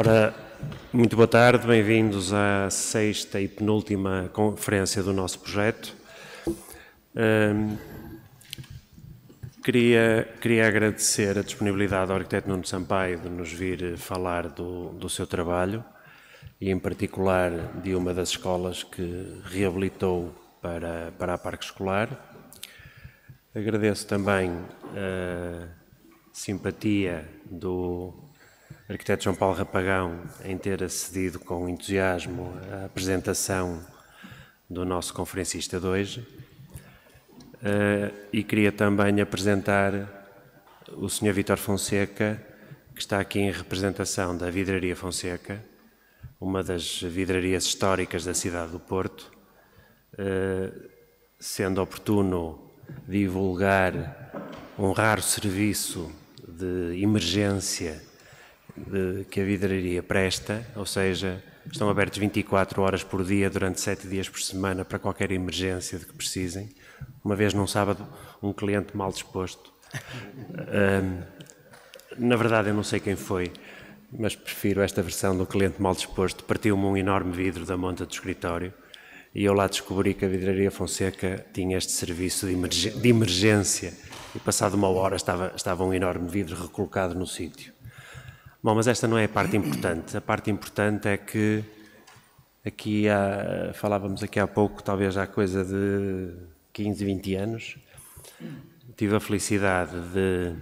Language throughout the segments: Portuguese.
Ora, muito boa tarde, bem-vindos à sexta e penúltima conferência do nosso projeto. Um, queria, queria agradecer a disponibilidade do arquiteto Nuno Sampaio de nos vir falar do, do seu trabalho e, em particular, de uma das escolas que reabilitou para, para a Parque Escolar. Agradeço também a simpatia do arquiteto João Paulo Rapagão em ter acedido com entusiasmo à apresentação do nosso conferencista de hoje. Uh, e queria também apresentar o Sr. Vitor Fonseca, que está aqui em representação da Vidraria Fonseca, uma das vidrarias históricas da cidade do Porto, uh, sendo oportuno divulgar um raro serviço de emergência de, que a vidraria presta, ou seja, estão abertos 24 horas por dia durante 7 dias por semana para qualquer emergência de que precisem. Uma vez num sábado, um cliente mal disposto. Um, na verdade, eu não sei quem foi, mas prefiro esta versão do cliente mal disposto. Partiu-me um enorme vidro da monta do escritório e eu lá descobri que a Vidraria Fonseca tinha este serviço de, de emergência e passado uma hora estava, estava um enorme vidro recolocado no sítio. Bom, mas esta não é a parte importante. A parte importante é que aqui há, falávamos aqui há pouco, talvez há coisa de 15, 20 anos, tive a felicidade de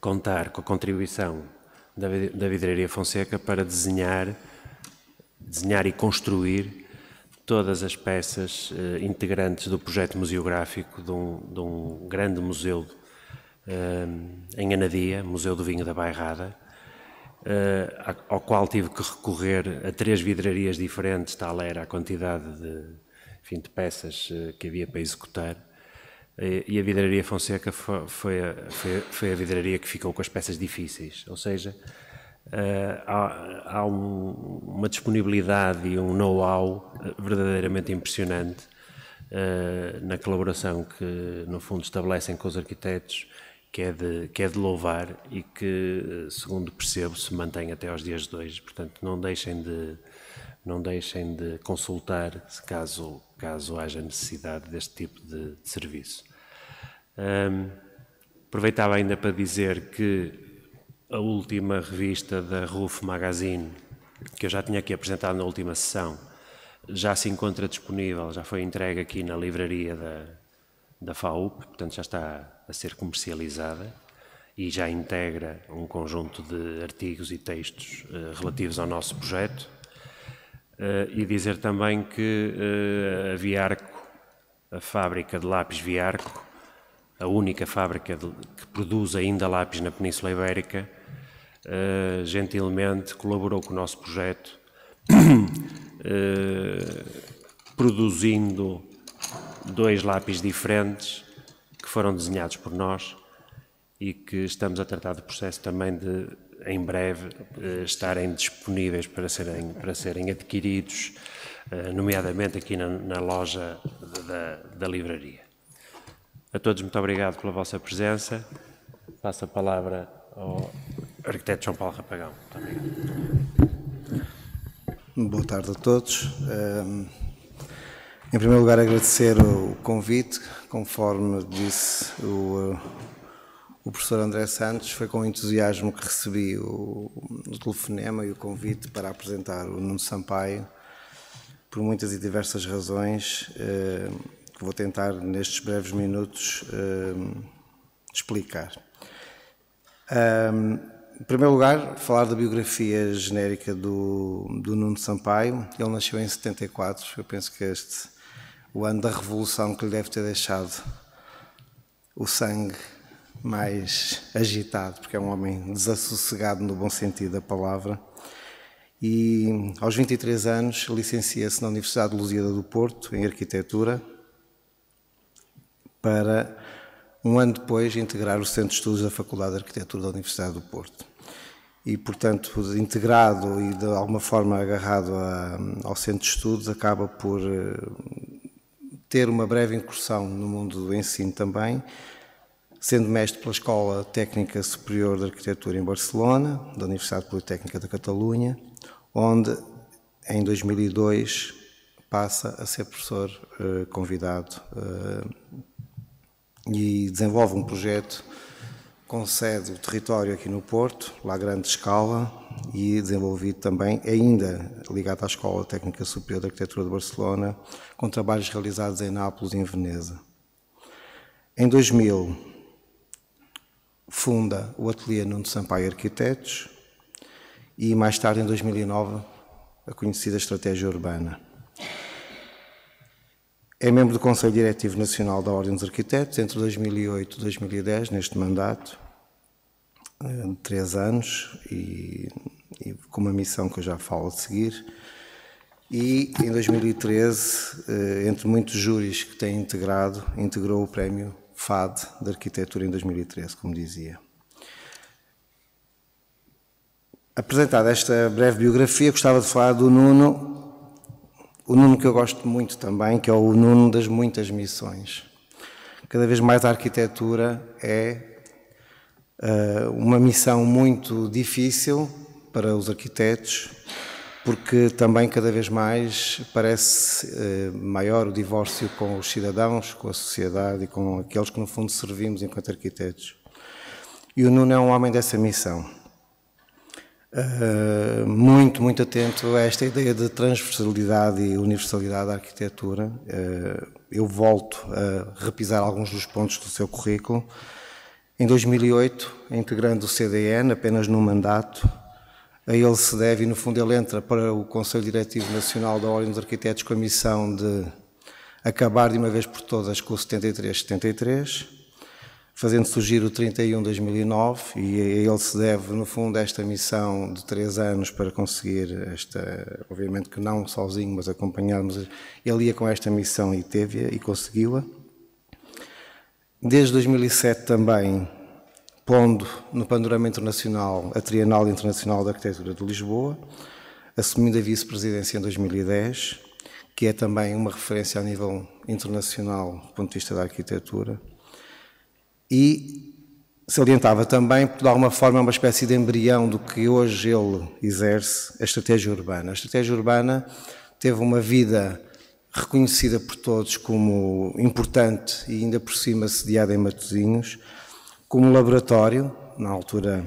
contar com a contribuição da, da Fonseca para desenhar, desenhar e construir todas as peças eh, integrantes do projeto museográfico de um, de um grande museu eh, em Anadia, Museu do Vinho da Bairrada, uh, ao qual tive que recorrer a três vidrarias diferentes, tal era a quantidade de, enfim, de peças uh, que havia para executar. Uh, e a vidraria Fonseca foi, foi, a, foi, a vidraria que ficou com as peças difíceis, ou seja, há, há um, uma disponibilidade e um know-how verdadeiramente impressionante na colaboração que, no fundo, estabelecem com os arquitetos que é, de, que é de louvar e que, segundo percebo, se mantém até aos dias de hoje. Portanto, não deixem de, não deixem de consultar caso, caso haja necessidade deste tipo de, de serviço. Um, aproveitava ainda para dizer que a última revista da RUF Magazine, que eu já tinha aqui apresentado na última sessão, já se encontra disponível, já foi entregue aqui na livraria da, da FAUP, portanto já está a ser comercializada e já integra um conjunto de artigos e textos uh, relativos ao nosso projeto. Uh, e dizer também que uh, a Viarco, a fábrica de lápis Viarco, a única fábrica de, que produz ainda lápis na Península Ibérica, gentilmente colaborou com o nosso projeto, produzindo dois lápis diferentes que foram desenhados por nós e que estamos a tratar do processo também de, em breve, eh, estarem disponíveis para serem, para serem adquiridos, eh, nomeadamente aqui na, na loja da, da livraria. A todos, muito obrigado pela vossa presença. Passo a palavra ao arquiteto João Paulo Rapagão. Boa tarde a todos. Em primeiro lugar, agradecer o convite, conforme disse o, o professor André Santos, foi com entusiasmo que recebi o, o telefonema e o convite para apresentar o Nuno Sampaio, por muitas e diversas razões, eh, que vou tentar, nestes breves minutos, eh, explicar. Um, em primeiro lugar, falar da biografia genérica do, do Nuno Sampaio. Ele nasceu em 74, eu penso que este o ano da revolução que lhe deve ter deixado o sangue mais agitado, porque é um homem desassossegado no bom sentido da palavra. E aos 23 anos licencia-se na Universidade de Lusíada do Porto em arquitetura para um ano depois integrar o Centro de Estudos da Faculdade de Arquitetura da Universidade do Porto. E, portanto, integrado e de alguma forma agarrado a, ao Centro de Estudos, acaba por ter uma breve incursão no mundo do ensino também, sendo mestre pela Escola Técnica Superior de Arquitetura em Barcelona, da Universidade Politécnica da Catalunha, onde em 2002 passa a ser professor uh, convidado uh, e desenvolve um projeto com sede o território aqui no Porto, lá grande escala, e desenvolvido também, ainda ligado à Escola Técnica Superior de Arquitetura de Barcelona, com trabalhos realizados em Nápoles e em Veneza. Em 2000, funda o Ateliê Nuno Sampaio Arquitetos e mais tarde, em 2009, a conhecida Estratégia Urbana. É membro do Conselho Diretivo Nacional da Ordem dos Arquitetos entre 2008 e 2010, neste mandato, eh, de três anos, e, e, com uma missão que eu já falo a seguir. E em 2013, eh, entre muitos júris que tem integrado, integrou o Prémio FAD de Arquitetura em 2013, como dizia. Apresentada esta breve biografia, gostava de falar do Nuno o Nuno que eu gosto muito também, que é o Nuno das muitas missões. Cada vez mais a arquitetura é uh, uma missão muito difícil para os arquitetos, porque também cada vez mais parece uh, maior o divórcio com os cidadãos, com a sociedade e com aqueles que no fundo servimos enquanto arquitetos. E o Nuno é um homem dessa missão. Uh, muito, muito atento a esta ideia de transversalidade e universalidade da arquitetura. Uh, eu volto a repisar alguns dos pontos do seu currículo. Em 2008, integrando o CDN, apenas num mandato, a ele se deve, e no fundo ele entra para o Conselho Diretivo Nacional da Ordem dos Arquitetos com a missão de acabar de uma vez por todas com o 73-73 fazendo surgir o 31 2009 e a ele se deve, no fundo, esta missão de três anos para conseguir esta, obviamente que não sozinho, mas acompanharmos, ele ia com esta missão e teve-a e conseguiu-a. Desde 2007 também, pondo no panorama internacional a Trienal Internacional da Arquitetura de Lisboa, assumindo a vice-presidência em 2010, que é também uma referência a nível internacional do ponto de vista da arquitetura, e salientava também, de alguma forma, uma espécie de embrião do que hoje ele exerce, a estratégia urbana. A estratégia urbana teve uma vida reconhecida por todos como importante e ainda por cima sediada em Matosinhos, como laboratório, na altura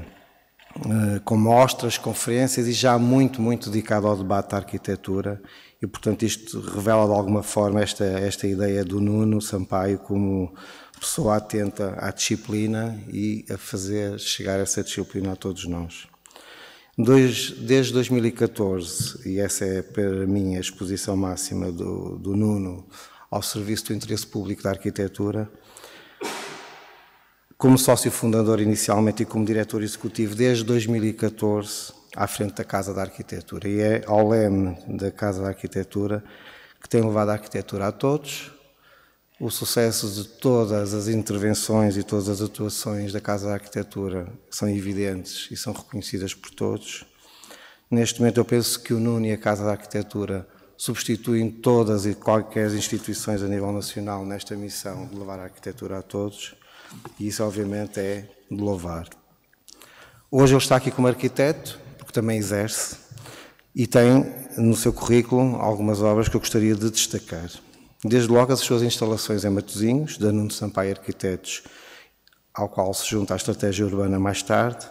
eh, com mostras, conferências e já muito, muito dedicado ao debate da arquitetura e, portanto, isto revela de alguma forma esta, esta ideia do Nuno Sampaio como pessoa atenta à disciplina e a fazer chegar essa disciplina a todos nós. desde 2014, e essa é para mim a exposição máxima do, do Nuno ao serviço do interesse público da arquitetura, como sócio fundador inicialmente e como diretor executivo desde 2014 à frente da Casa da Arquitetura. E é ao leme da Casa da Arquitetura que tem levado a arquitetura a todos, o sucesso de todas as intervenções e todas as atuações da Casa da Arquitetura são evidentes e são reconhecidas por todos. Neste momento, eu penso que o NUN e a Casa da Arquitetura substituem todas e qualquer instituições a nível nacional nesta missão de levar a arquitetura a todos, e isso, obviamente, é de louvar. Hoje ele está aqui como arquiteto, porque também exerce, e tem no seu currículo algumas obras que eu gostaria de destacar. Desde logo as suas instalações em Matosinhos, da Nuno Sampaio Arquitetos, ao qual se junta a estratégia urbana mais tarde,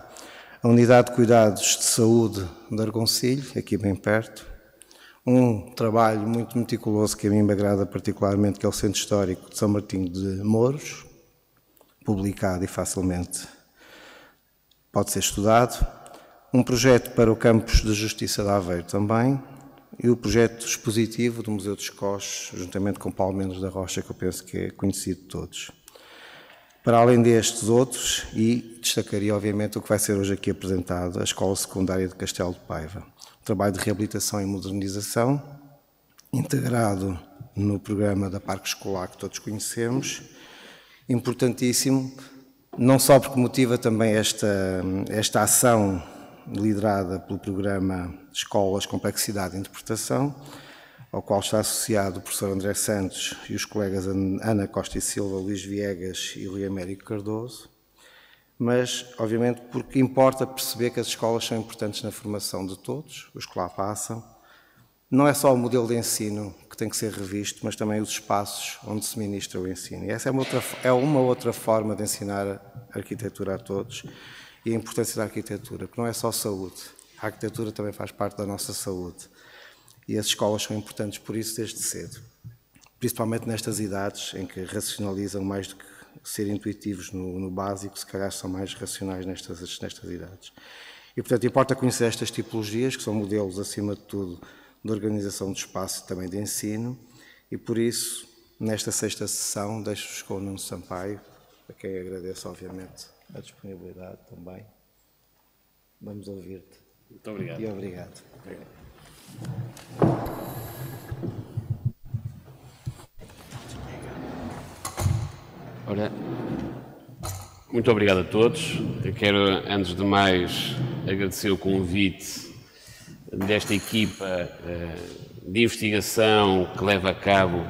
a unidade de cuidados de saúde de Argoncilho, aqui bem perto, um trabalho muito meticuloso que a mim me agrada particularmente, que é o Centro Histórico de São Martinho de Mouros, publicado e facilmente pode ser estudado, um projeto para o campus de Justiça de Aveiro também, e o projeto expositivo do Museu dos Coches, juntamente com Paulo Mendes da Rocha, que eu penso que é conhecido de todos. Para além destes outros, e destacaria obviamente o que vai ser hoje aqui apresentado, a Escola Secundária de Castelo de Paiva. Um trabalho de reabilitação e modernização, integrado no programa da Parque Escolar que todos conhecemos, importantíssimo, não só porque motiva também esta, esta ação liderada pelo programa Escolas Complexidade e Interpretação, ao qual está associado o professor André Santos e os colegas Ana Costa e Silva, Luís Viegas e Rui Américo Cardoso, mas, obviamente, porque importa perceber que as escolas são importantes na formação de todos, os que lá passam. Não é só o modelo de ensino que tem que ser revisto, mas também os espaços onde se ministra o ensino. E essa é uma outra, é uma outra forma de ensinar arquitetura a todos e a importância da arquitetura, porque não é só saúde. A arquitetura também faz parte da nossa saúde. E as escolas são importantes por isso desde cedo. Principalmente nestas idades em que racionalizam mais do que ser intuitivos no, no básico, se calhar são mais racionais nestas, nestas idades. E, portanto, importa conhecer estas tipologias, que são modelos, acima de tudo, de organização de espaço e também de ensino, e por isso, nesta sexta sessão, deixo-vos com o Nuno Sampaio, a quem agradeço, obviamente, a disponibilidade também. Vamos ouvir-te. Muito obrigado. E obrigado. obrigado. Ora, muito obrigado a todos. Eu quero, antes de mais, agradecer o convite desta equipa eh, de investigação que leva a cabo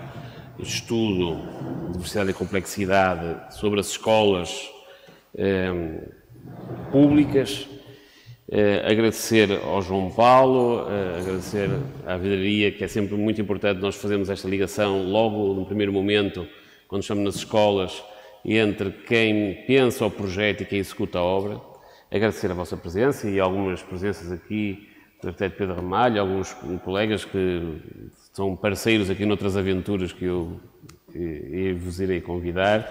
estudo de diversidade e complexidade sobre as escolas públicas Uh, agradecer ao João Paulo, uh, agradecer à Vidaria, que é sempre muito importante nós fazermos esta ligação logo no primeiro momento, quando estamos nas escolas, entre quem pensa o projeto e quem executa a obra. Agradecer a vossa presença e algumas presenças aqui do arquiteto Pedro Ramalho, alguns colegas que são parceiros aqui noutras aventuras que eu que vos irei convidar.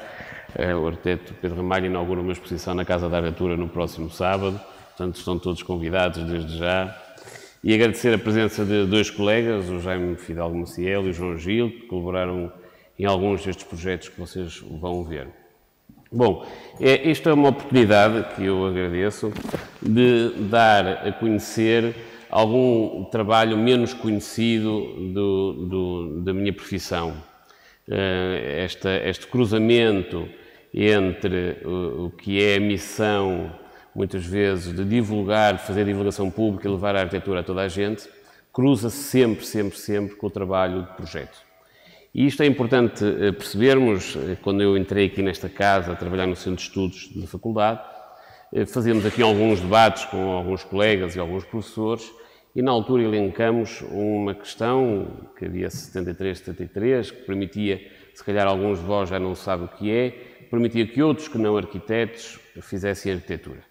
Uh, o arquiteto Pedro Ramalho inaugura uma exposição na Casa da Arquitetura no próximo sábado. Portanto, estão todos convidados desde já. E agradecer a presença de dois colegas, o Jaime Fidalgo Maciel e o João Gil, que colaboraram em alguns destes projetos que vocês vão ver. Bom, é, esta é uma oportunidade que eu agradeço de dar a conhecer algum trabalho menos conhecido do, do, da minha profissão. Uh, esta, este cruzamento entre o, o que é a missão muitas vezes, de divulgar, de fazer divulgação pública e levar a arquitetura a toda a gente, cruza-se sempre, sempre, sempre com o trabalho de projeto. E isto é importante eh, percebermos, eh, quando eu entrei aqui nesta casa a trabalhar no Centro de Estudos da Faculdade, eh, fazíamos aqui alguns debates com alguns colegas e alguns professores e na altura elencamos uma questão que havia 73, 73, que permitia, se calhar alguns de vós já não sabem o que é, permitia que outros que não arquitetos fizessem arquitetura.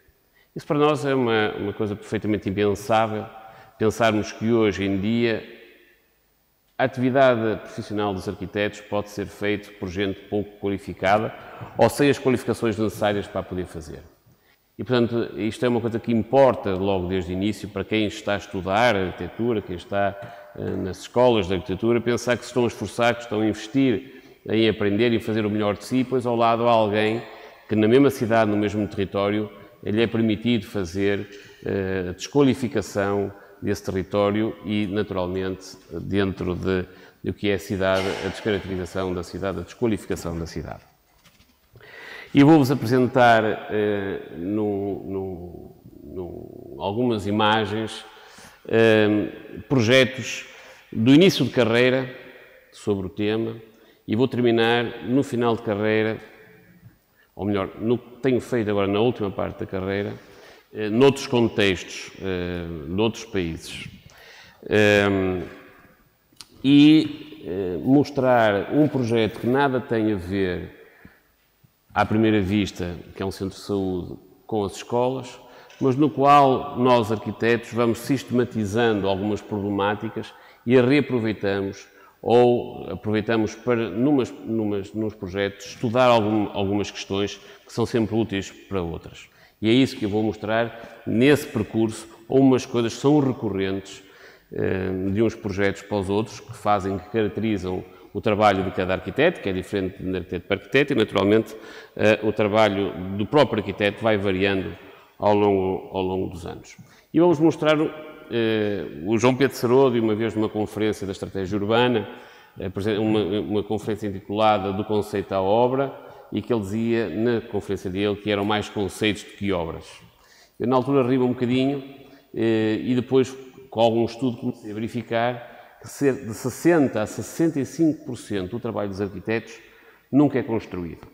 Isso para nós é uma, uma coisa perfeitamente impensável, pensarmos que hoje em dia a atividade profissional dos arquitetos pode ser feita por gente pouco qualificada ou sem as qualificações necessárias para poder fazer. E, portanto, isto é uma coisa que importa logo desde o início para quem está a estudar arquitetura, quem está uh, nas escolas de arquitetura, pensar que se estão a esforçar, que estão a investir em aprender e fazer o melhor de si, pois ao lado há alguém que na mesma cidade, no mesmo território, lhe é permitido fazer uh, a desqualificação desse território e, naturalmente, dentro de, de o que é a cidade, a descaracterização da cidade, a desqualificação da cidade. E vou-vos apresentar uh, no, no, no, algumas imagens uh, projetos do início de carreira sobre o tema e vou terminar no final de carreira ou melhor, no que tenho feito agora na última parte da carreira, eh, noutros contextos, eh, noutros países. Eh, e eh, mostrar um projeto que nada tem a ver, à primeira vista, que é um centro de saúde, com as escolas, mas no qual nós, arquitetos, vamos sistematizando algumas problemáticas e a reaproveitamos ou aproveitamos para, numas, numas, nos projetos, estudar algum, algumas questões que são sempre úteis para outras. E é isso que eu vou mostrar nesse percurso, ou umas coisas que são recorrentes eh, de uns projetos para os outros, que fazem, que caracterizam o trabalho de cada arquiteto, que é diferente de arquiteto para arquiteto, e naturalmente eh, o trabalho do próprio arquiteto vai variando ao longo, ao longo dos anos. E vamos mostrar o João Pedro Serodo, uma vez numa conferência da estratégia urbana, eh, uma, uma conferência intitulada Do Conceito à Obra, e que ele dizia, na conferência dele, que eram mais conceitos do que obras. Eu, na altura, ri um bocadinho, eh, e depois, com algum estudo, comecei a verificar de 60% a 65% do trabalho dos arquitetos nunca é construído.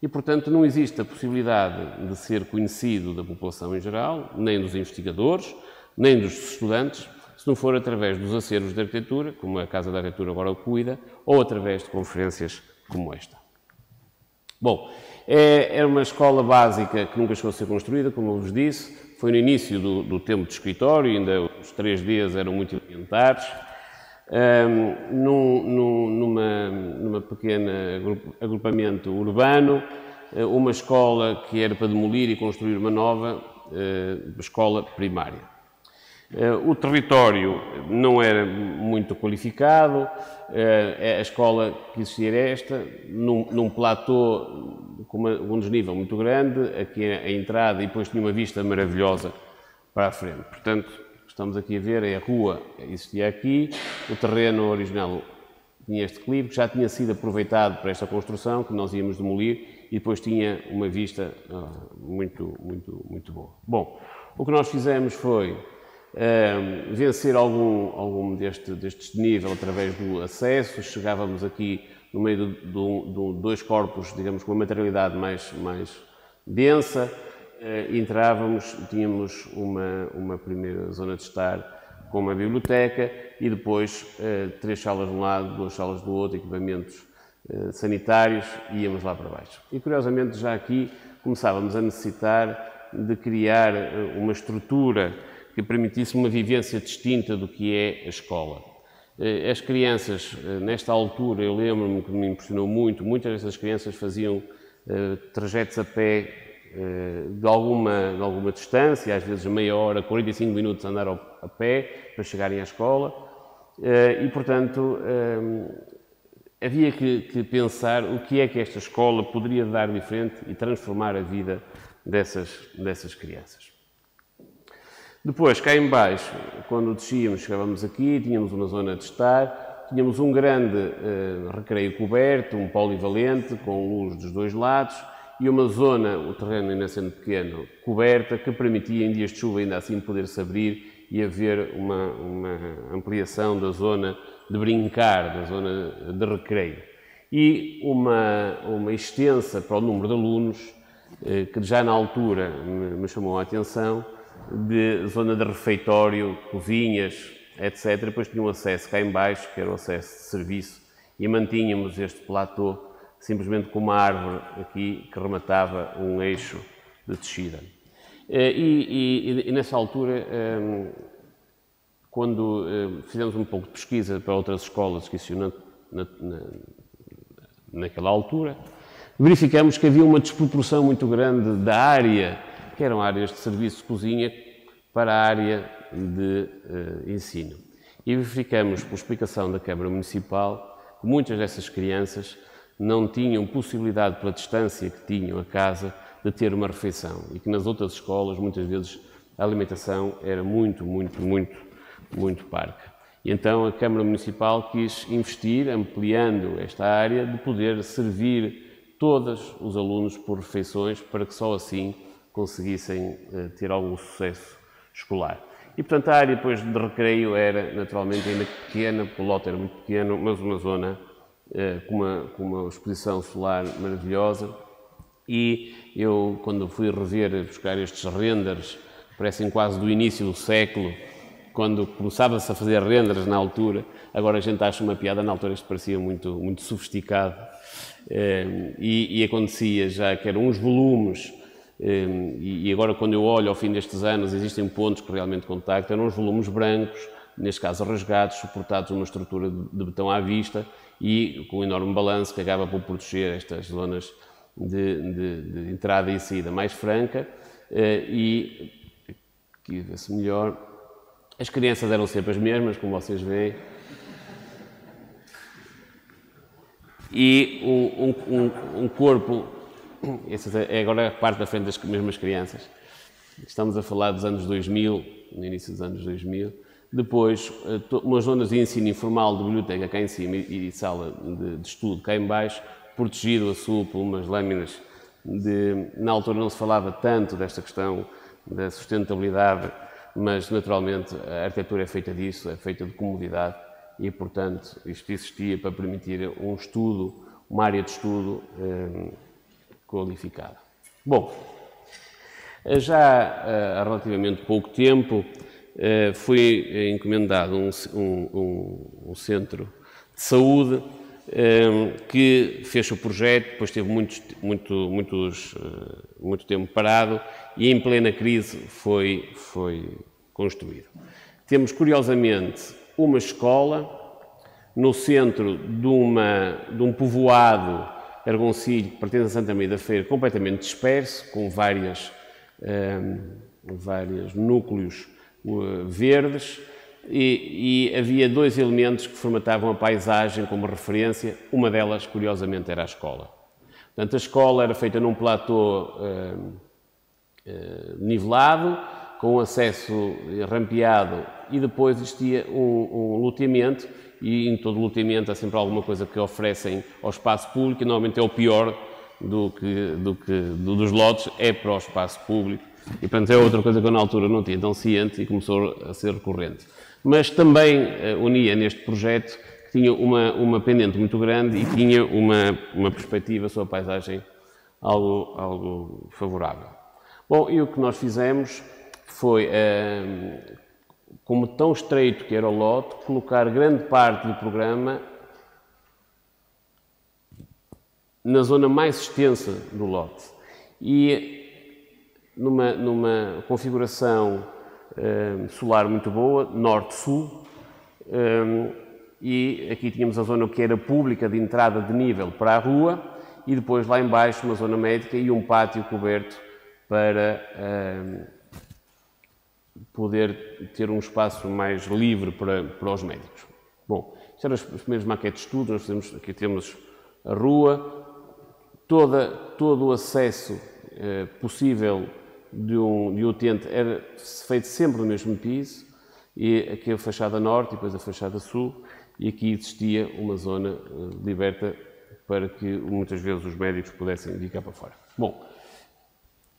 E, portanto, não existe a possibilidade de ser conhecido da população em geral, nem dos investigadores, nem dos estudantes, se não for através dos acervos de arquitetura, como a Casa da Arquitetura agora o cuida, ou através de conferências como esta. Bom, é, era uma escola básica que nunca chegou a ser construída, como eu vos disse, foi no início do, do tempo de escritório, ainda os três dias eram muito elementares, um, num, num, numa, numa pequena agrupamento urbano, eh, uma escola que era para demolir e construir uma nova uh, escola primária. Uh, o território não era muito qualificado, uh, a escola que existia era esta, num, num platô com uma, um desnível muito grande, aqui a, a entrada e depois tinha uma vista maravilhosa para a frente. Portanto, estamos aqui a ver é a rua existia aqui, o terreno original tinha este clipe, que já tinha sido aproveitado para esta construção, que nós íamos demolir, e depois tinha uma vista uh, muito, muito, muito boa. Bom, o que nós fizemos foi uh, vencer algum, algum deste, deste nível através do acesso, chegávamos aqui no meio de dois corpos, digamos, com uma materialidade mais, mais densa, uh, entrávamos, tínhamos uma, uma primeira zona de estar com uma biblioteca e depois uh, três salas de um lado, duas salas do outro, equipamentos uh, sanitários e íamos lá para baixo. E curiosamente já aqui começávamos a necessitar de criar uma estrutura que permitisse uma vivência distinta do que é a escola. Eh, as crianças, eh, nesta altura, eu lembro-me que me impressionou muito, muitas dessas crianças faziam uh, trajetos a pé de, alguma, de alguma distância, às vezes meia hora, 45 minutos a andar a pé para chegarem à escola. E, portanto, havia que, que, pensar o que é que esta escola poderia dar diferente e transformar a vida dessas, dessas crianças. Depois, cá em baixo, quando descíamos, chegávamos aqui, tínhamos uma zona de estar, tínhamos um grande uh, recreio coberto, um polivalente, com luz dos dois lados, e uma zona, o terreno ainda sendo pequeno, coberta, que permitia em dias de chuva ainda assim poder-se abrir e haver uma, uma ampliação da zona de brincar, da zona de recreio. E uma, uma extensa para o número de alunos, eh, que já na altura me, me chamou a atenção, de zona de refeitório, cozinhas, etc. Depois tinha um acesso cá em baixo, que era o acesso de serviço, e mantínhamos este platô simplesmente com uma árvore aqui que rematava um eixo de descida. Eh, e, e, e nessa altura, ehm, quando eh, fizemos um pouco de pesquisa para outras escolas que existiam na, na, naquela altura, verificamos que havia uma desproporção muito grande da área que eram áreas de serviço de cozinha para a área de uh, ensino. E verificamos, por explicação da Câmara Municipal, que muitas dessas crianças não tinham possibilidade, pela distância que tinham a casa, de ter uma refeição e que nas outras escolas, muitas vezes, a alimentação era muito, muito, muito, muito parca. E então a Câmara Municipal quis investir, ampliando esta área, de poder servir todos os alunos por refeições, para que só assim conseguissem uh, ter algum sucesso escolar. E, portanto, a área depois de recreio era, naturalmente, ainda pequena, o lote era muito pequeno, mas uma zona uh, com, uma, com uma exposição solar maravilhosa. E eu, quando fui rever, buscar estes renders, parecem quase do início do século, quando começava-se a fazer renders na altura, agora a gente acha uma piada, na altura isto parecia muito, muito sofisticado. Uh, e, e acontecia já que eram uns volumes e agora, quando eu olho ao fim destes anos, existem pontos que realmente contactam, eram os volumes brancos, neste caso rasgados, suportados numa estrutura de betão à vista e com um enorme balanço que acaba por proteger estas zonas de, de, de entrada e saída mais franca. Eh, e aqui vê-se melhor. As crianças eram sempre as mesmas, como vocês veem. E um, um, um corpo essa é agora a parte da frente das mesmas crianças. Estamos a falar dos anos 2000, no início dos anos 2000. Depois, eh, umas zonas de ensino informal de biblioteca cá em cima e sala de, de estudo cá em baixo, protegido a sul por umas lâminas de... Na altura não se falava tanto desta questão da sustentabilidade, mas naturalmente a arquitetura é feita disso, é feita de comodidade e, portanto, isto existia para permitir um estudo, uma área de estudo eh, qualificada. Bom, já há relativamente pouco tempo foi encomendado um, um, um centro de saúde que fez o projeto, depois teve muitos, muito, muitos, muito tempo parado e em plena crise foi, foi construído. Temos, curiosamente, uma escola no centro de, uma, de um povoado Argoncilho, pertence a Santa Maria da Feira, completamente disperso, com várias, um, vários núcleos uh, verdes, e, e, havia dois elementos que formatavam a paisagem como referência, uma delas, curiosamente, era a escola. Portanto, a escola era feita num platô uh, uh, nivelado, com acesso rampeado, e depois existia um, um loteamento e em todo loteamento há sempre alguma coisa que oferecem ao espaço público e normalmente é o pior do que, do que do, dos lotes, é para o espaço público. E, portanto, é outra coisa que eu na altura não tinha tão ciente e começou a ser recorrente. Mas também uh, unia neste projeto que tinha uma, uma pendente muito grande e tinha uma, uma perspectiva sobre a paisagem algo, algo favorável. Bom, e o que nós fizemos foi uh, como tão estreito que era o lote, colocar grande parte do programa na zona mais extensa do lote. E numa, numa configuração um, solar muito boa, norte-sul, um, e aqui tínhamos a zona que era pública de entrada de nível para a rua, e depois lá embaixo uma zona médica e um pátio coberto para poder ter um espaço mais livre para, para os médicos. Bom, isto eram as primeiras maquetes de estudo, nós temos, aqui temos a rua, toda, todo o acesso eh, possível de um, de um utente era feito sempre no mesmo piso, e aqui a fachada norte e depois a fachada sul, e aqui existia uma zona eh, liberta para que muitas vezes os médicos pudessem cá para fora. Bom,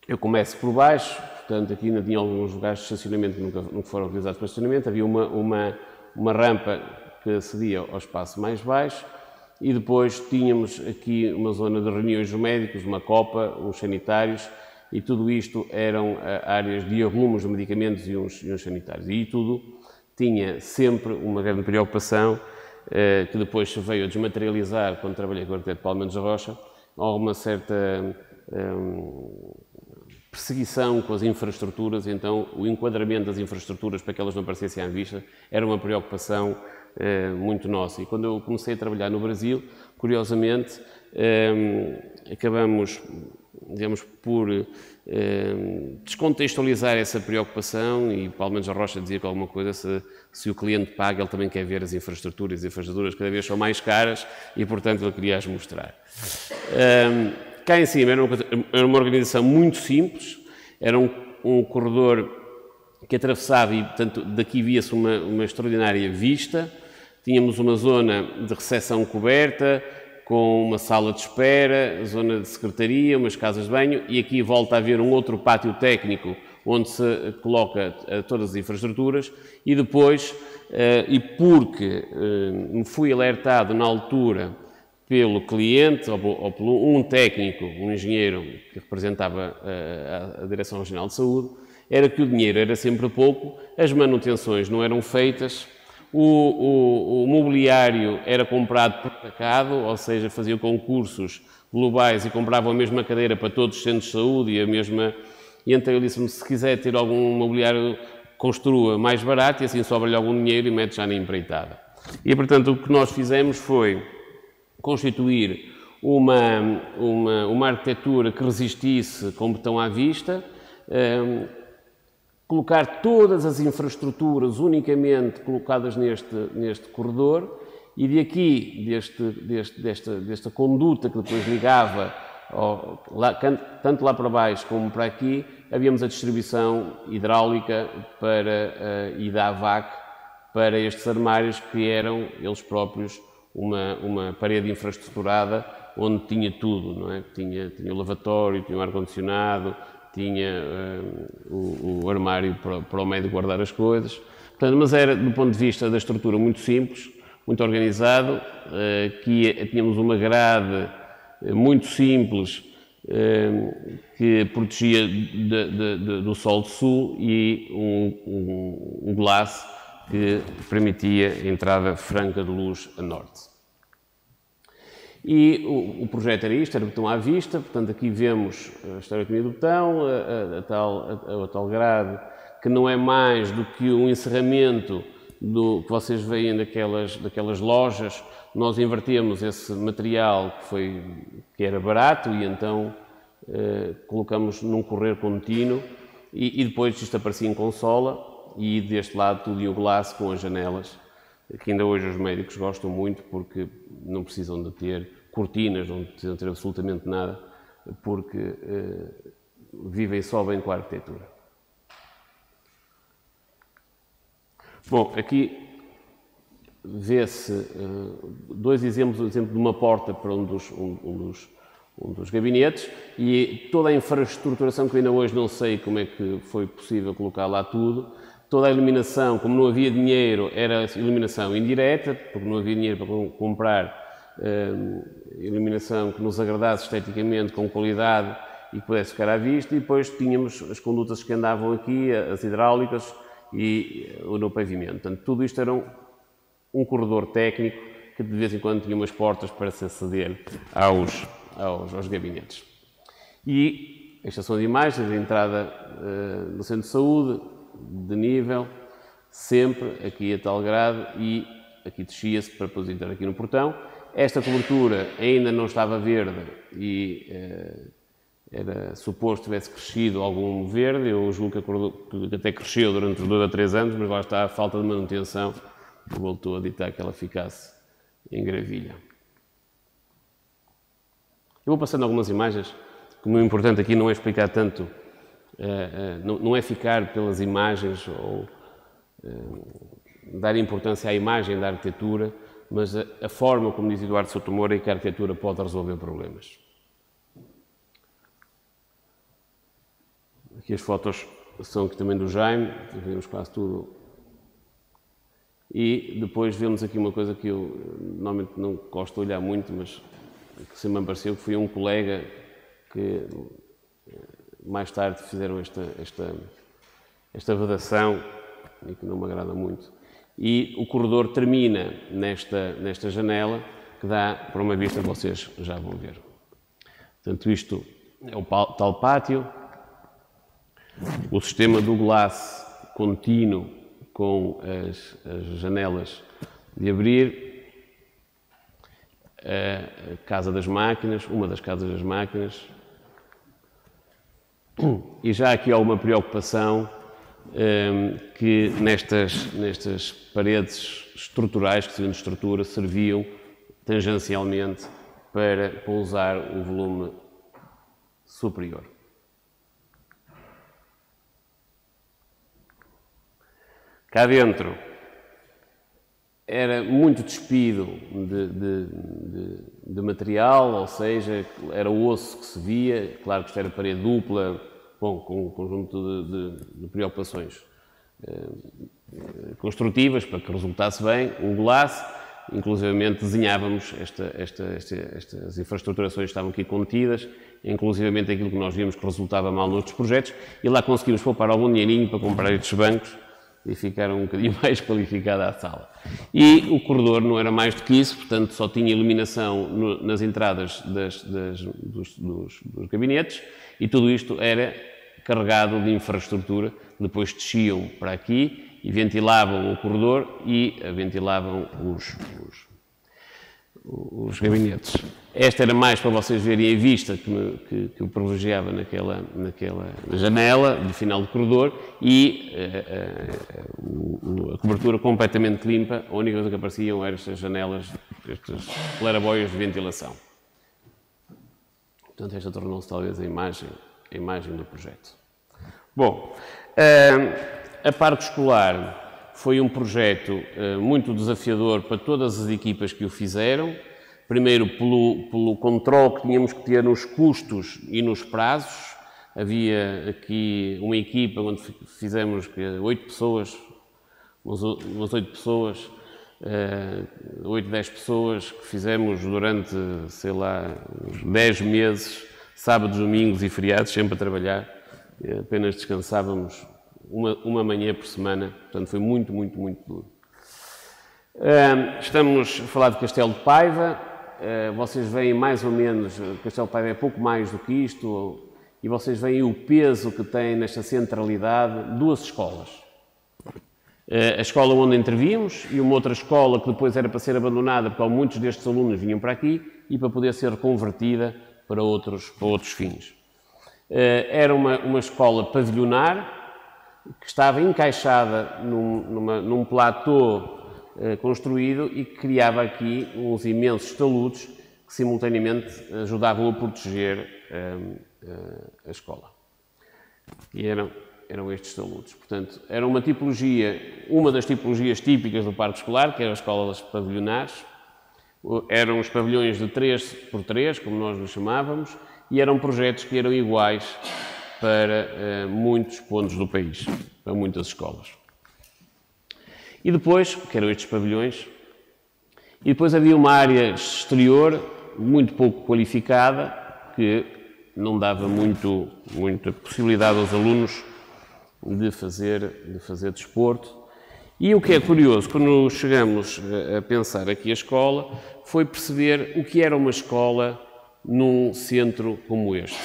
eu começo por baixo, portanto, aqui ainda tinha alguns lugares de estacionamento que nunca, nunca foram utilizados para estacionamento. Havia uma, uma, uma rampa que acedia ao espaço mais baixo e depois tínhamos aqui uma zona de reuniões dos médicos, uma copa, uns sanitários e tudo isto eram eh, áreas de arrumos de medicamentos e uns, e uns sanitários. E tudo tinha sempre uma grande preocupação eh, que depois se veio a desmaterializar quando trabalhei com o arquiteto Paulo Mendes da Rocha, alguma certa eh, perseguição com as infraestruturas, então o enquadramento das infraestruturas para que elas não parecessem à vista era uma preocupação eh, muito nossa. E quando eu comecei a trabalhar no Brasil, curiosamente, eh, acabamos, digamos, por eh, descontextualizar essa preocupação e Paulo Mendes Rocha dizia que alguma coisa, se, se o cliente paga, ele também quer ver as infraestruturas, as infraestruturas cada vez são mais caras e, portanto, ele queria as mostrar. Eh, Cá em cima era uma, era uma organização muito simples, era um, um, corredor que atravessava e, portanto, daqui via-se uma, uma extraordinária vista. Tínhamos uma zona de recepção coberta, com uma sala de espera, zona de secretaria, umas casas de banho e aqui volta a haver um outro pátio técnico onde se coloca eh, todas as infraestruturas e depois, eh, e porque eh, me fui alertado na altura pelo cliente ou, ou por um técnico, um engenheiro que representava a Direção Regional de Saúde, era que o dinheiro era sempre pouco, as manutenções não eram feitas, o, o, o mobiliário era comprado por atacado, ou seja, fazia concursos globais e compravam a mesma cadeira para todos os centros de saúde e a mesma. E então eu disse-me: se quiser ter algum mobiliário, construa mais barato e assim sobra-lhe algum dinheiro e mete já na empreitada. E portanto o que nós fizemos foi constituir uma, uma, uma arquitetura que resistisse com botão à vista, um, ehm, colocar todas as infraestruturas unicamente colocadas neste, neste corredor e de aqui, deste, deste, desta, desta conduta que depois ligava ao, lá, tanto lá para baixo como para aqui, havíamos a distribuição hidráulica para, uh, e da AVAC para estes armários que eram eles próprios uma, uma parede infraestruturada onde tinha tudo, não é? Tinha, tinha o lavatório, tinha o ar-condicionado, tinha uh, o, o, armário para, para o médico guardar as coisas. Portanto, mas era, do ponto de vista da estrutura, muito simples. muito organizado, que tínhamos uma grade muito simples que protegia de, de, de, do sol de sul e um, um, um glace que permitia a entrada franca de luz a norte. E o, o, projeto era isto, era o botão à vista, portanto aqui vemos a estereotomia do botão, a, a, a tal, a, a, tal grade, que não é mais do que um encerramento do, que vocês veem daquelas, daquelas lojas, nós invertemos esse material que, foi, que era barato e então eh, colocamos num correr contínuo e, e, depois isto aparecia em consola e deste lado tudo o glass com as janelas que ainda hoje os médicos gostam muito porque não precisam de ter cortinas, não precisam ter absolutamente nada, porque uh, vivem só bem com a arquitetura. Bom, aqui vê-se uh, dois exemplos, o exemplo de uma porta para um dos, um, um, dos, um dos gabinetes e toda a infraestruturação que ainda hoje não sei como é que foi possível colocar lá tudo, toda a iluminação, como não havia dinheiro, era iluminação indireta, porque não havia dinheiro para comprar uh, iluminação que nos agradasse esteticamente, com qualidade e que pudesse ficar à vista, e depois tínhamos as condutas que andavam aqui, as hidráulicas e o no pavimento. Portanto, tudo isto era um, um corredor técnico que de vez em quando tinha umas portas para se aceder aos, aos, aos gabinetes. E a estação de imagens, a entrada uh, no centro de saúde, de nível, sempre aqui a tal grade e aqui descia-se para depois entrar aqui no portão. Esta cobertura ainda não estava verde e eh, era suposto tivesse crescido algum verde, eu julgo que, que até cresceu durante os dois a três anos, mas lá está a falta de manutenção que voltou a ditar que ela ficasse em gravilha. Eu vou passando algumas imagens, como o importante aqui não é explicar tanto é, é, não é ficar pelas imagens ou é, dar importância à imagem da arquitetura, mas a, forma, como diz Eduardo Sotomora, em que a arquitetura pode resolver problemas. Aqui as fotos são aqui também do Jaime, vemos quase tudo. E depois vemos aqui uma coisa que eu normalmente não gosto de olhar muito, mas que sempre me apareceu, que foi um colega que mais tarde fizeram esta, esta, esta vedação, e que não me agrada muito. E o corredor termina nesta, nesta janela, que dá para uma vista que vocês já vão ver. Portanto, isto é o tal pátio, o sistema do glass contínuo com as, as janelas de abrir, a casa das máquinas, uma das casas das máquinas, e já aqui há uma preocupação um, que nestas, nestas paredes estruturais, que seriam de estrutura, serviam tangencialmente para pousar o volume superior. Cá dentro era muito despido de, de, de, de, material, ou seja, era o osso que se via, claro que isto era parede dupla, bom, com um conjunto de, preocupações eh, construtivas para que resultasse bem, um glace, inclusivamente desenhávamos esta, esta, esta, estas infraestruturações estavam aqui contidas, inclusivamente aquilo que nós vimos que resultava mal noutros projetos, e lá conseguimos poupar algum dinheirinho para comprar estes bancos, e ficaram um bocadinho mais qualificada a sala. E o corredor não era mais do que isso, portanto só tinha iluminação no, nas entradas das, das, dos, dos, dos, gabinetes e tudo isto era carregado de infraestrutura, depois desciam para aqui e ventilavam o corredor e ventilavam os, os os gabinetes. Esta era mais para vocês verem a vista que, me, que, que eu privilegiava naquela, naquela janela de final do corredor e uh, uh, a cobertura completamente limpa, a única coisa que apareciam eram estas janelas, estas claraboias de ventilação. Portanto, esta tornou-se talvez a imagem, a imagem do projeto. Bom, uh, a parte escolar foi um projeto uh, muito desafiador para todas as equipas que o fizeram. Primeiro, pelo, pelo controle que tínhamos que ter nos custos e nos prazos. Havia aqui uma equipa onde fizemos oito pessoas, umas oito pessoas, uh, 8, 10 pessoas que fizemos durante, sei lá, 10 meses, sábados, domingos e feriados, sempre a trabalhar. Apenas descansávamos uma, uma manhã por semana, portanto foi muito, muito, muito duro. Estamos a falar de Castelo de Paiva, uh, vocês veem mais ou menos, Castelo de Paiva é pouco mais do que isto, e vocês veem o peso que tem nesta centralidade duas escolas. Uh, a escola onde intervíamos e uma outra escola que depois era para ser abandonada, porque muitos destes alunos vinham para aqui, e para poder ser convertida para outros, para outros fins. Era uma, uma escola pavilionar, que estava encaixada num, numa, num platô eh, construído e que criava aqui uns imensos taludes que simultaneamente ajudavam a proteger eh, eh, a escola. E eram, eram estes taludes. Portanto, era uma tipologia, uma das tipologias típicas do parque escolar, que era a escola das pavilionares. Eram os pavilhões de 3 por 3, como nós os chamávamos, e eram projetos que eram iguais para muitos pontos do país, para muitas escolas. E depois, que eram estes pavilhões, e depois havia uma área exterior muito pouco qualificada que não dava muito, muita possibilidade aos alunos de fazer, de fazer desporto. E o que é curioso, quando chegamos a pensar aqui a escola, foi perceber o que era uma escola num centro como este.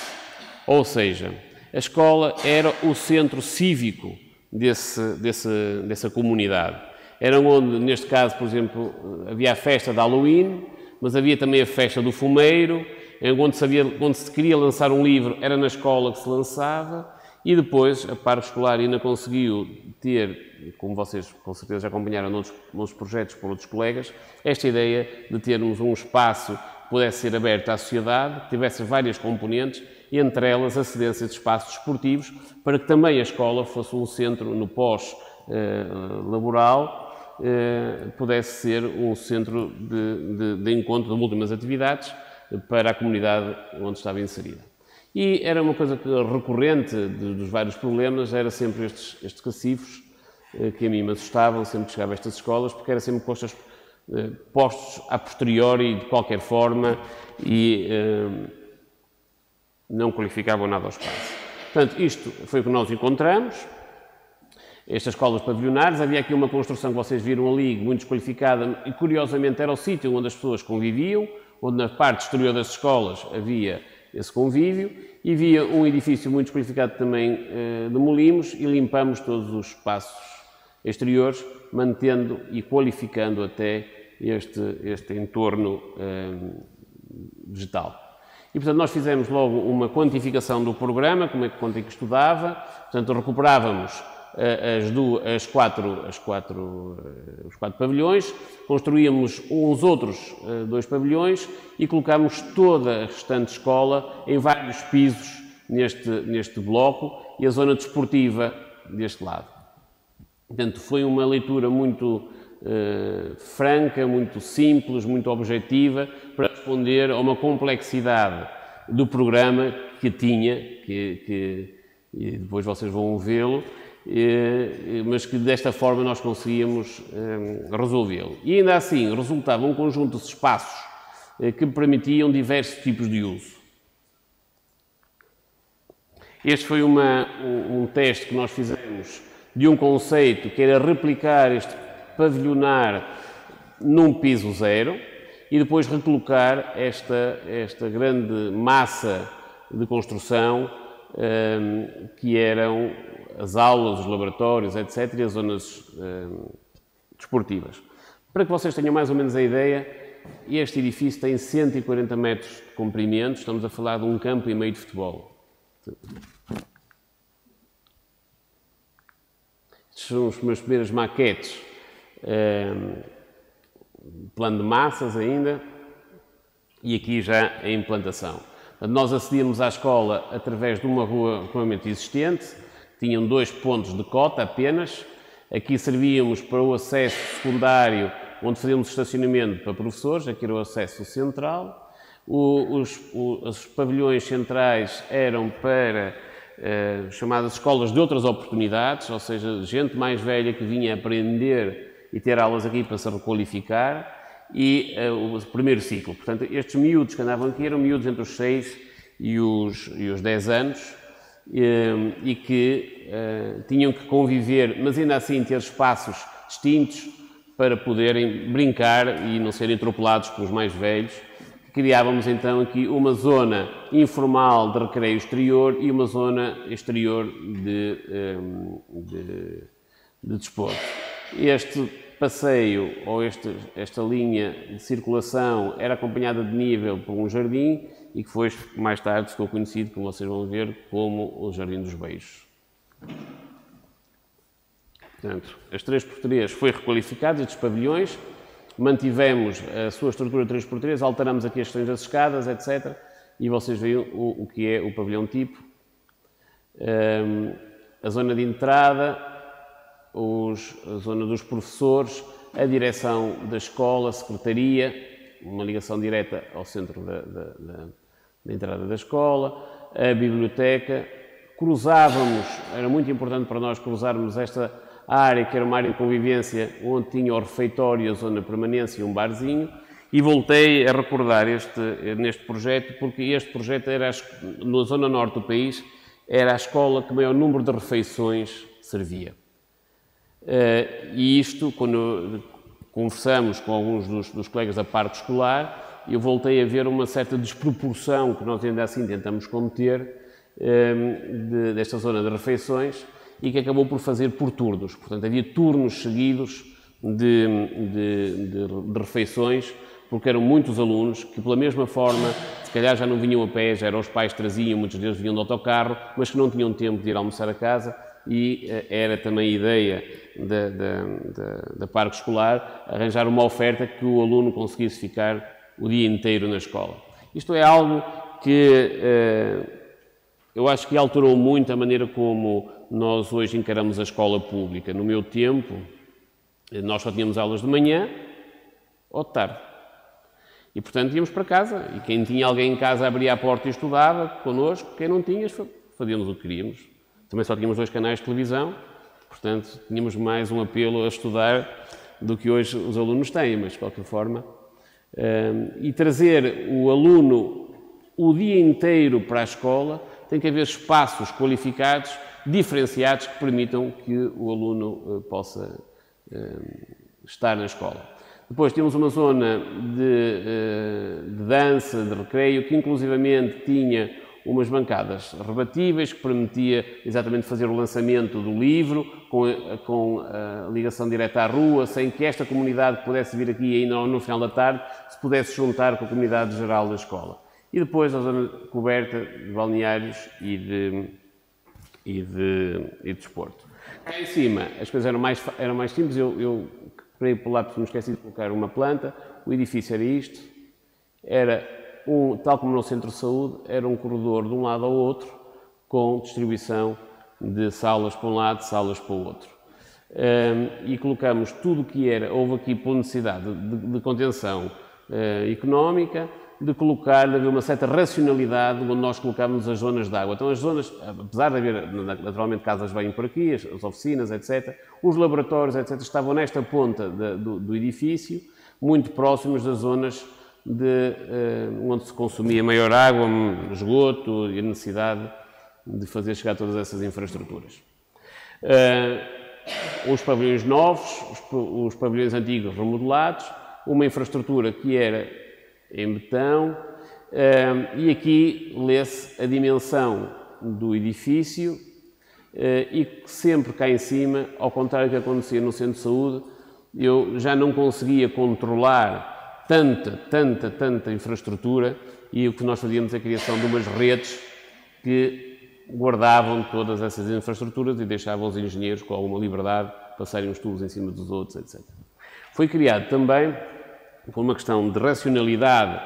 Ou seja, a escola era o centro cívico desse, desse, dessa comunidade. Eram onde, neste caso, por exemplo, havia a festa de Halloween, mas havia também a festa do fumeiro, onde se, havia, onde se queria lançar um livro, era na escola que se lançava, e depois a parte escolar ainda conseguiu ter, como vocês com certeza já acompanharam noutros, noutros projetos por outros colegas, esta ideia de termos um espaço que pudesse ser aberto à sociedade, que tivesse várias componentes, entre elas a cedência de espaços desportivos, para que também a escola fosse um centro no pós-laboral eh, pudesse ser um centro de, de, de encontro de últimas atividades para a comunidade onde estava inserida. E era uma coisa recorrente dos vários problemas, era sempre estes, estes cacifos eh, que a mim me assustavam sempre que chegava a estas escolas, porque era sempre postos, eh, postos a posteriori de qualquer forma e não qualificavam nada ao espaço. Portanto, isto foi o que nós encontramos, estas escolas pavilionares. Havia aqui uma construção que vocês viram ali, muito desqualificada, e curiosamente era o sítio onde as pessoas conviviam, onde na parte exterior das escolas havia esse convívio, e havia um edifício muito desqualificado também eh, demolimos e limpamos todos os espaços exteriores, mantendo e qualificando até este, este entorno eh, vegetal. E, portanto, nós fizemos logo uma quantificação do programa, como é que, quanto é que estudava, portanto, recuperávamos as, duas, as, quatro, as quatro, eh, os quatro pavilhões, construíamos uns outros eh, dois pavilhões e colocámos toda a restante escola em vários pisos neste, neste bloco e a zona desportiva deste lado. Portanto, foi uma leitura muito eh, franca, muito simples, muito objetiva, para responder a uma complexidade do programa que tinha, que, que depois vocês vão vê-lo, eh, mas que desta forma nós conseguíamos eh, resolvê-lo. E ainda assim resultava um conjunto de espaços eh, que permitiam diversos tipos de uso. Este foi uma, um, um teste que nós fizemos de um conceito que era replicar este pavilionar num piso zero e depois recolocar esta, esta grande massa de construção que eram as aulas, os laboratórios, etc., e as zonas desportivas. Para que vocês tenham mais ou menos a ideia, este edifício tem 140 metros de comprimento, estamos a falar de um campo e meio de futebol. Estes são os meus primeiros maquetes, plano de massas ainda, e aqui já a implantação. Nós acedíamos à escola através de uma rua provavelmente existente, tinham dois pontos de cota apenas. Aqui servíamos para o acesso secundário, onde fazíamos estacionamento para professores, aqui era o acesso central. O, os, o, os, pavilhões centrais eram para eh, chamadas escolas de outras oportunidades, ou seja, gente mais velha que vinha aprender e ter aulas aqui para se requalificar e uh, o primeiro ciclo. Portanto, estes miúdos que andavam aqui eram miúdos entre os 6 e os, e os 10 anos e, e que uh, tinham que conviver, mas ainda assim ter espaços distintos para poderem brincar e não serem atropelados pelos mais velhos. Criávamos então aqui uma zona informal de recreio exterior e uma zona exterior de, um, de, de desporto. Este passeio ou este, esta linha de circulação era acompanhada de nível por um jardim e que foi mais tarde ficou conhecido, como vocês vão ver, como o Jardim dos Beijos. Portanto, as três portarias foi requalificado, estes pavilhões, mantivemos a sua estrutura 3 por 3 alteramos aqui as questões das escadas, etc. E vocês veem o, o que é o pavilhão tipo. Um, a zona de entrada, os, a zona dos professores, a direção da escola, a secretaria, uma ligação direta ao centro da, da, da, da entrada da escola, a biblioteca. Cruzávamos, era muito importante para nós cruzarmos esta área, que era uma área de convivência, onde tinha o refeitório, a zona de permanência e um barzinho, e voltei a recordar este, neste projeto, porque este projeto era, na zona norte do país, era a escola que maior número de refeições servia. Uh, e isto, quando conversamos com alguns dos, dos, colegas da parte escolar, eu voltei a ver uma certa desproporção que nós ainda assim tentamos combater um, ehm, de, desta zona de refeições e que acabou por fazer por turnos. Portanto, havia turnos seguidos de, de, de, de refeições, porque eram muitos alunos que, pela mesma forma, se calhar já não vinham a pé, já eram os pais que traziam, muitos deles vinham de autocarro, mas que não tinham tempo de ir almoçar a casa e eh, era também ideia da, da, da, da Parque Escolar arranjar uma oferta que o aluno conseguisse ficar o dia inteiro na escola. Isto é algo que eh, eu acho que alterou muito a maneira como nós hoje encaramos a escola pública. No meu tempo, eh, nós só tínhamos aulas de manhã ou de tarde. E, portanto, íamos para casa. E quem tinha alguém em casa abria a porta e estudava connosco. Quem não tinha, fazíamos o que queríamos. Também só tínhamos dois canais de televisão, portanto, tínhamos mais um apelo a estudar do que hoje os alunos têm, mas de qualquer forma. Um, e trazer o aluno o dia inteiro para a escola, tem que haver espaços qualificados, diferenciados, que permitam que o aluno uh, possa uh, estar na escola. Depois temos uma zona de, de dança, de recreio, que inclusivamente tinha umas bancadas rebatíveis que permitia exatamente fazer o lançamento do livro com, com a ligação direta à rua, sem que esta comunidade pudesse vir aqui ainda no final da tarde se pudesse juntar com a comunidade geral da escola. E depois a zona coberta de balneários e de, e de, e de desporto. Cá em cima as coisas eram mais, eram mais simples, eu, eu ir para lá porque me esqueci de colocar uma planta, o edifício era isto, era um, tal como no centro de saúde, era um corredor de um lado ao outro, com distribuição de salas para um lado, salas para o outro. Um, e colocamos tudo o que era, houve aqui por necessidade de, de contenção uh, económica, de colocar, de haver uma certa racionalidade onde nós colocamos as zonas de água. Então, as zonas, apesar de haver naturalmente casas bem por aqui, as, as oficinas, etc., os laboratórios, etc., estavam nesta ponta de, do, do edifício, muito próximos das zonas de, uh, onde se consumia maior água, esgoto e a necessidade de fazer chegar todas essas infraestruturas. Uh, os pavilhões novos, os, pavilhões antigos remodelados, uma infraestrutura que era em betão, uh, e aqui lê-se a dimensão do edifício e que sempre cá em cima, ao contrário do que acontecia no centro de saúde, eu já não conseguia controlar tanta, tanta, tanta infraestrutura e o que nós fazíamos é a criação de umas redes que guardavam todas essas infraestruturas e deixavam os engenheiros com alguma liberdade passarem os tubos em cima dos outros, etc. Foi criado também por uma questão de racionalidade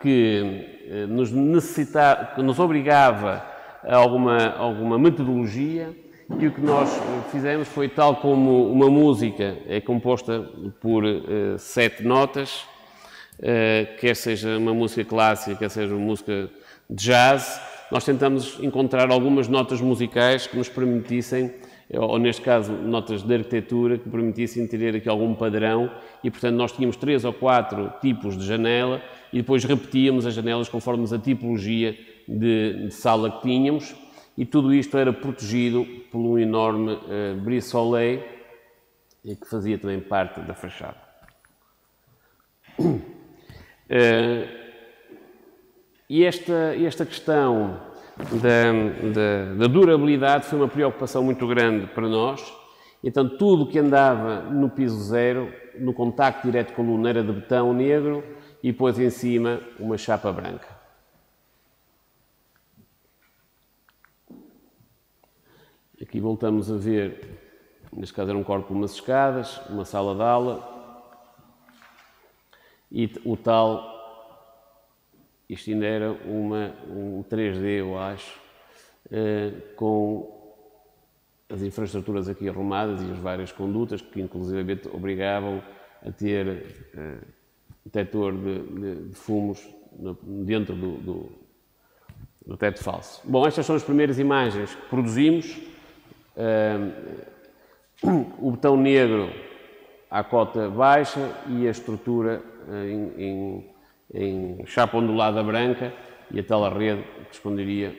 que eh, nos, necessita, que nos obrigava a alguma, alguma metodologia e o que nós fizemos foi, tal como uma música é composta por uh, sete notas, uh, quer seja uma música clássica, quer seja uma música de jazz, nós tentamos encontrar algumas notas musicais que nos permitissem ou neste caso notas de arquitetura que permitissem ter aqui algum padrão e portanto nós tínhamos três ou quatro tipos de janela e depois repetíamos as janelas conforme a tipologia de, de sala que tínhamos e tudo isto era protegido por um enorme uh, brise-soleil que fazia também parte da fachada. Uh, e esta, esta questão da, da, da, durabilidade foi uma preocupação muito grande para nós. Então, tudo que andava no piso zero, no contacto direto com a coluna, era de betão negro e depois em cima uma chapa branca. Aqui voltamos a ver, neste caso era um corpo umas escadas, uma sala de aula e o tal isto ainda era uma, um 3D, eu acho, eh, com as infraestruturas aqui arrumadas e as várias condutas que, inclusive, obrigavam a ter uh, detector de, de, de fumos dentro do, do, do, teto falso. Bom, estas são as primeiras imagens que produzimos. Uh, o botão negro à cota baixa e a estrutura em, em em chapa ondulada branca e a tela rede responderia.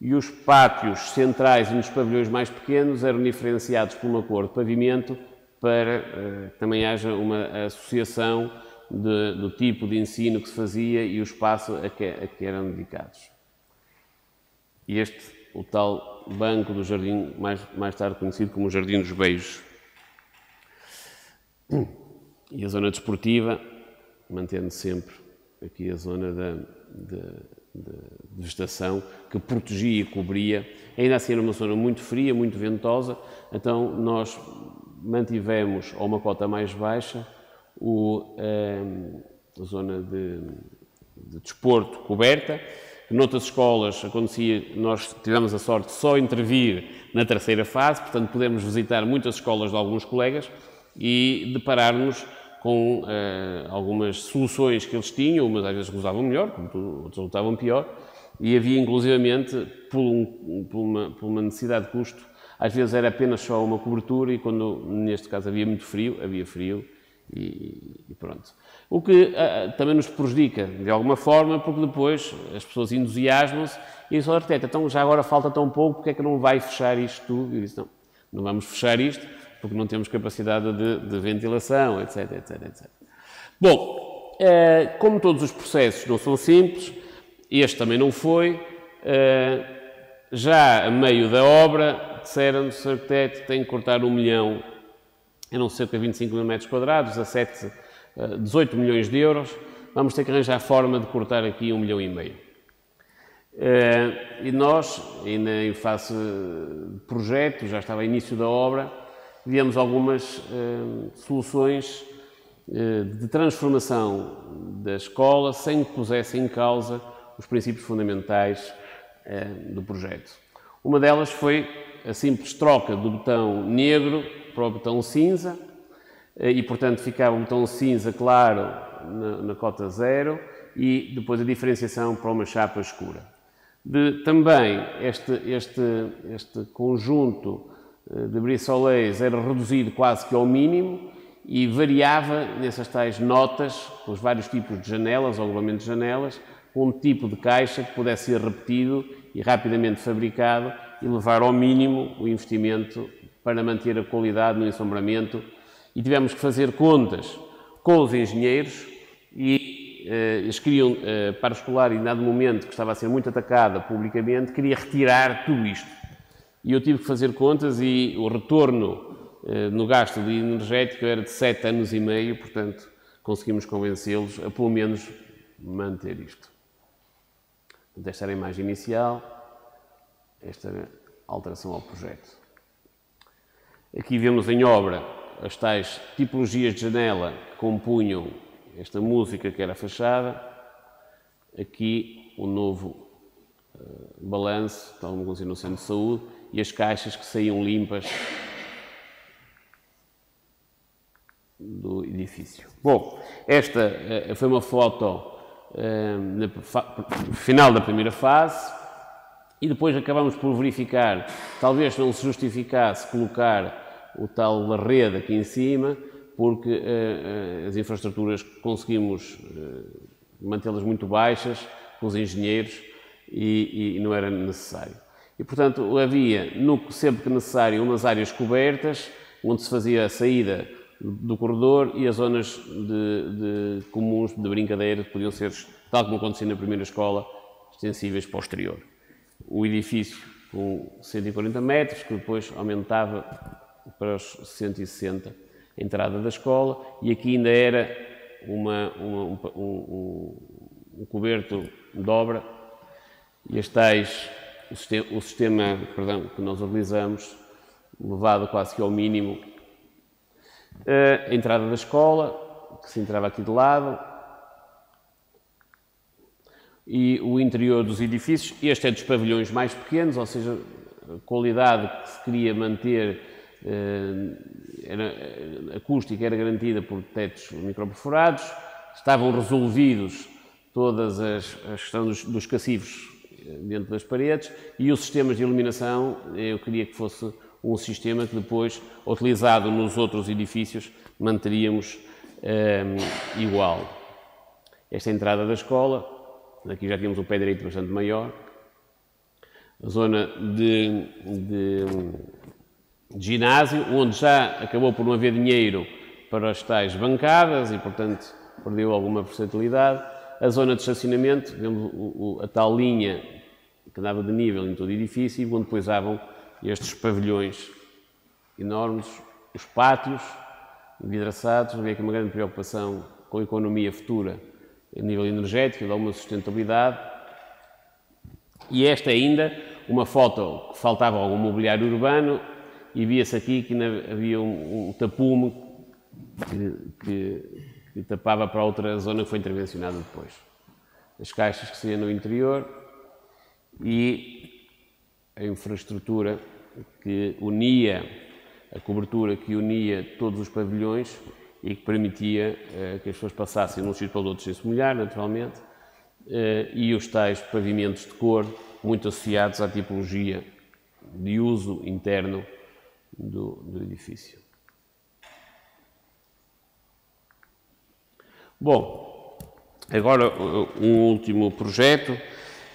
E os pátios centrais e nos pavilhões mais pequenos eram diferenciados por uma cor de pavimento para uh, que também haja uma associação de, do tipo de ensino que se fazia e o espaço a que, a que eram dedicados. E este, o tal banco do jardim, mais, mais tarde conhecido como o Jardim dos Beijos. E a zona desportiva, mantendo sempre aqui a zona da, de, vegetação que protegia e cobria. Ainda assim era uma zona muito fria, muito ventosa, então nós mantivemos a uma cota mais baixa o, ehm, a zona de, de desporto coberta. Noutras escolas acontecia, nós tivemos a sorte de só intervir na terceira fase, portanto pudemos visitar muitas escolas de alguns colegas e deparar-nos com uh, algumas soluções que eles tinham, umas às vezes resultavam melhor, outras resultavam pior, e havia inclusivamente, por, um, por, uma, por, uma, necessidade de custo, às vezes era apenas só uma cobertura e quando, neste caso, havia muito frio, havia frio e, e pronto. O que uh, também nos prejudica, de alguma forma, porque depois as pessoas entusiasmam-se e dizem, arquiteto, então já agora falta tão pouco, porque é que não vai fechar isto tudo? E disse, não, não vamos fechar isto, porque não temos capacidade de, de ventilação, etc, etc, etc. Bom, eh, como todos os processos não são simples, este também não foi, eh, já a meio da obra disseram-nos, o arquiteto tem que cortar um milhão, eram cerca de 25 mil metros quadrados, a 7, 18 milhões de euros, vamos ter que arranjar forma de cortar aqui um milhão e meio. E nós, ainda em fase de projeto, já estava início da obra, viemos algumas uh, soluções uh, de transformação da escola sem que pusessem em causa os princípios fundamentais uh, do projeto. Uma delas foi a simples troca do botão negro para o botão cinza, e portanto ficava o botão cinza claro na, na cota zero e depois a diferenciação para uma chapa escura. De, também este, este, este conjunto eh, de Brissolés era reduzido quase que ao mínimo e variava nessas tais notas, com os vários tipos de janelas, ou regulamento de janelas, com um tipo de caixa que pudesse ser repetido e rapidamente fabricado e levar ao mínimo o investimento para manter a qualidade no ensombramento. E tivemos que fazer contas com os engenheiros e eh, eles queriam, eh, para o escolar, em dado momento que estava a ser muito atacada publicamente, queria retirar tudo isto e eu tive que fazer contas e o retorno eh, no gasto de energético era de 7 anos e meio, portanto conseguimos convencê-los a pelo menos manter isto. Esta era a imagem inicial, esta alteração ao projeto. Aqui vemos em obra as tais tipologias de janela que compunham esta música que era a fachada. Aqui o novo uh, balanço, tal como no centro de saúde, e as caixas que saíam limpas do edifício. Bom, esta eh, foi uma foto eh, no final da primeira fase E depois acabamos por verificar, talvez não se justificasse colocar o tal da rede aqui em cima, porque uh, as infraestruturas conseguimos mantê-las muito baixas com os engenheiros e, e, não era necessário. E, portanto, havia, no, sempre que necessário, umas áreas cobertas, onde se fazia a saída do corredor e as zonas de, de comuns de brincadeira que podiam ser, tal como acontecia na primeira escola, extensíveis para o exterior. O edifício com 140 metros, que depois aumentava para os 160 a entrada da escola, e aqui ainda era uma, uma, um, um, um, coberto de obra, e as tais, o sistema, o sistema perdão, que nós utilizamos, levado quase que ao mínimo, a entrada da escola, que se entrava aqui de lado, e o interior dos edifícios. Este é dos pavilhões mais pequenos, ou seja, a qualidade que se queria manter, eh, era, acústica era garantida por tetos microperfurados, estavam resolvidos todas as, a questão dos, eh, dentro das paredes e os sistemas de iluminação, eu queria que fosse um sistema que depois, utilizado nos outros edifícios, manteríamos eh, igual. Esta é a entrada da escola, aqui já tínhamos o pé direito bastante maior, a zona de, de, de ginásio, onde já acabou por não haver dinheiro para as tais bancadas e, portanto, perdeu alguma versatilidade. A zona de estacionamento, vemos a tal linha que dava de nível em todo o edifício, onde depois havam estes pavilhões enormes, os pátios vidraçados, havia aqui uma grande preocupação com a economia futura a nível energético, dá uma sustentabilidade. E esta é ainda uma foto que faltava algum mobiliário urbano e via-se aqui que havia um, um tapume que, que, que, tapava para outra zona que foi intervencionada depois. As caixas que saíam no interior e a infraestrutura que unia, a cobertura que unia todos os pavilhões e que permitia uh, que as pessoas passassem de um sítio para o outro sem se molhar, naturalmente, uh, e os tais pavimentos de cor, muito associados à tipologia de uso interno do, do edifício. Bom, agora um último projeto.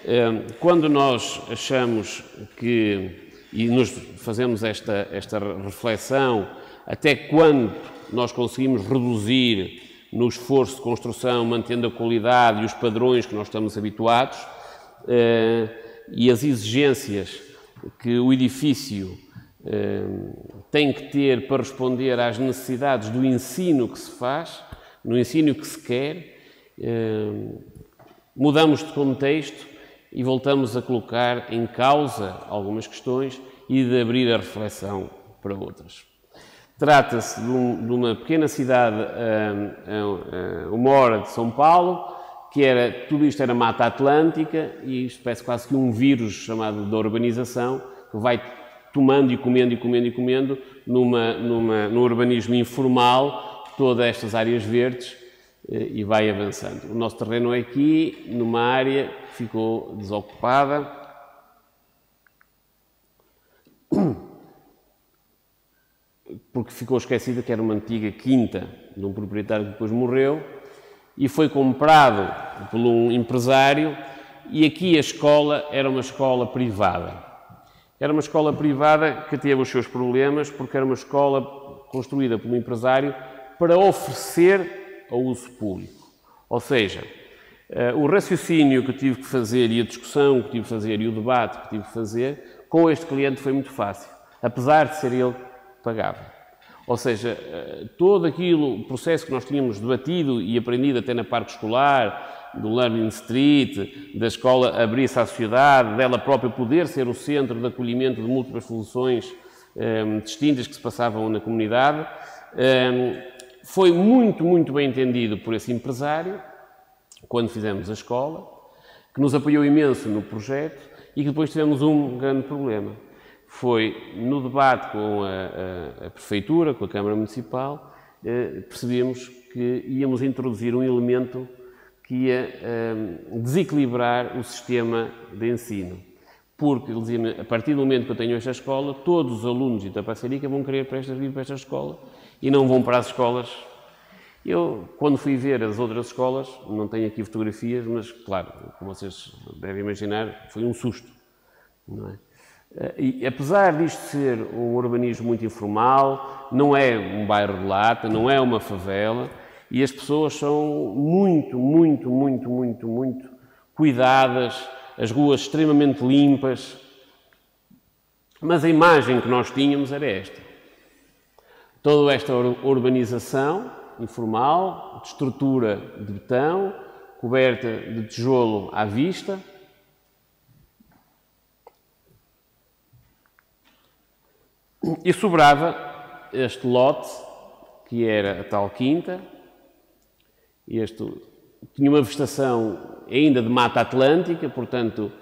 Eh, quando nós achamos que, e nos fazemos esta, esta reflexão, até quando nós conseguimos reduzir no esforço de construção, mantendo a qualidade e os padrões que nós estamos habituados eh, e as exigências que o edifício eh, tem que ter para responder às necessidades do ensino que se faz, no ensino que se quer, eh, mudamos de contexto e voltamos a colocar em causa algumas questões e de abrir a reflexão para outras. Trata-se de, um, uma pequena cidade a, uma hora de São Paulo, que era, tudo isto era mata atlântica e isto parece quase que um vírus chamado da urbanização, que vai tomando e comendo e comendo e comendo numa, numa, num urbanismo informal todas estas áreas verdes eh, e vai avançando. O nosso terreno é aqui, numa área que ficou desocupada, porque ficou esquecida que era uma antiga quinta de um proprietário que depois morreu e foi comprado por um empresário e aqui a escola era uma escola privada. Era uma escola privada que teve os seus problemas porque era uma escola construída por um empresário para oferecer ao uso público. Ou seja, eh, o raciocínio que tive que fazer e a discussão que tive que fazer e o debate que tive que fazer com este cliente foi muito fácil, apesar de ser ele que pagava. Ou seja, eh, todo aquilo, o processo que nós tínhamos debatido e aprendido até na parte escolar, do Learning Street, da escola abrir-se à sociedade, dela própria poder ser o centro de acolhimento de múltiplas soluções eh, distintas que se passavam na comunidade, foi muito, muito bem entendido por esse empresário, quando fizemos a escola, que nos apoiou imenso no projeto e que depois tivemos um grande problema foi no debate com a, a, a Prefeitura, com a Câmara Municipal, eh, percebemos que íamos introduzir um elemento que ia eh, desequilibrar o sistema de ensino. porque dizia a partir do momento que eu tenho esta escola, todos os alunos de Tapacerica vão querer para esta, vir para esta escola e não vão para as escolas. Eu, quando fui ver as outras escolas, não tenho aqui fotografias, mas, claro, como vocês devem imaginar, foi um susto, não é? E, apesar disto ser um urbanismo muito informal, não é um bairro de lata, não é uma favela, e as pessoas são muito, muito, muito, muito, muito cuidadas, as ruas extremamente limpas. Mas a imagem que nós tínhamos era esta. Toda esta urbanização informal, de estrutura de betão, coberta de tijolo à vista, E sobrava este lote, que era a tal quinta, este tinha uma vegetação ainda de mata atlântica, portanto,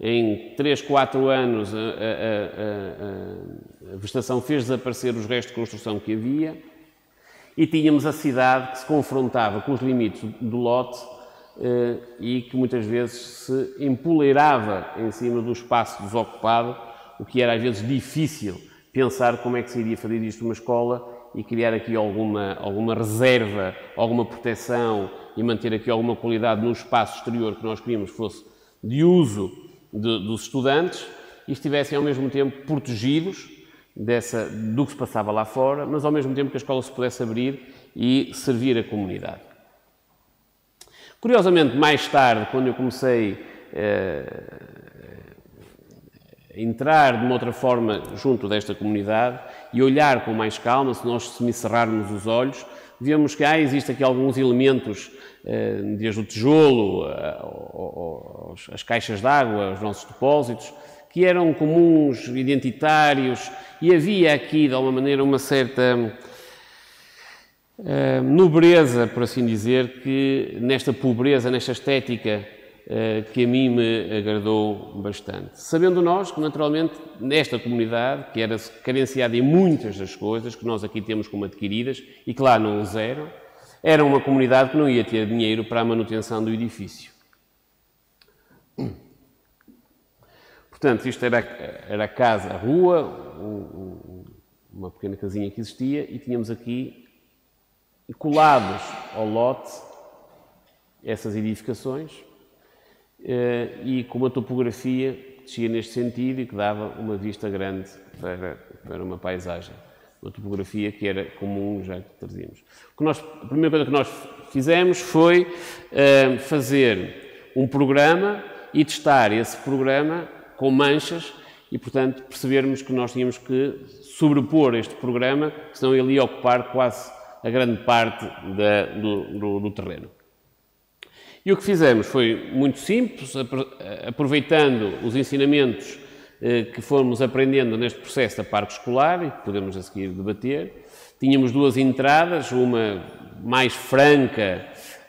em 3, 4 anos a, a, a, a, vegetação fez desaparecer os restos de construção que havia e tínhamos a cidade que se confrontava com os limites do lote eh, e que muitas vezes se empoleirava em cima do espaço desocupado, o que era às vezes difícil pensar como é que se iria fazer isto uma escola e criar aqui alguma, alguma reserva, alguma proteção e manter aqui alguma qualidade no espaço exterior que nós queríamos fosse de uso de, dos estudantes e estivessem ao mesmo tempo protegidos dessa, do que se passava lá fora, mas ao mesmo tempo que a escola se pudesse abrir e servir a comunidade. Curiosamente, mais tarde, quando eu comecei eh, entrar de uma outra forma junto desta comunidade e olhar com mais calma, se nós semicerrarmos os olhos, vemos que ah, existem aqui alguns elementos, desde o tijolo, eh, as caixas de água, os nossos depósitos, que eram comuns, identitários, e havia aqui, de alguma maneira, uma certa eh, nobreza, por assim dizer, que nesta pobreza, nesta estética eh, que a mim me agradou bastante. Sabendo nós que, naturalmente, nesta comunidade, que era carenciada em muitas das coisas que nós aqui temos como adquiridas e que lá não os eram, era uma comunidade que não ia ter dinheiro para a manutenção do edifício. Portanto, isto era, era a casa, a rua, um, uma pequena casinha que existia, e tínhamos aqui colados ao lote essas edificações, eh, e com uma topografia que descia neste sentido e que dava uma vista grande para, para uma paisagem. Uma topografia que era comum já que trazíamos. Que nós, a primeira coisa que nós fizemos foi uh, fazer um programa e testar esse programa com manchas e, portanto, percebermos que nós tínhamos que sobrepor este programa, senão ele ia ocupar quase a grande parte da, do, do, do terreno. E o que fizemos foi muito simples, aproveitando os ensinamentos eh, que fomos aprendendo neste processo da parte escolar e que podemos a seguir debater. Tínhamos duas entradas, uma mais franca,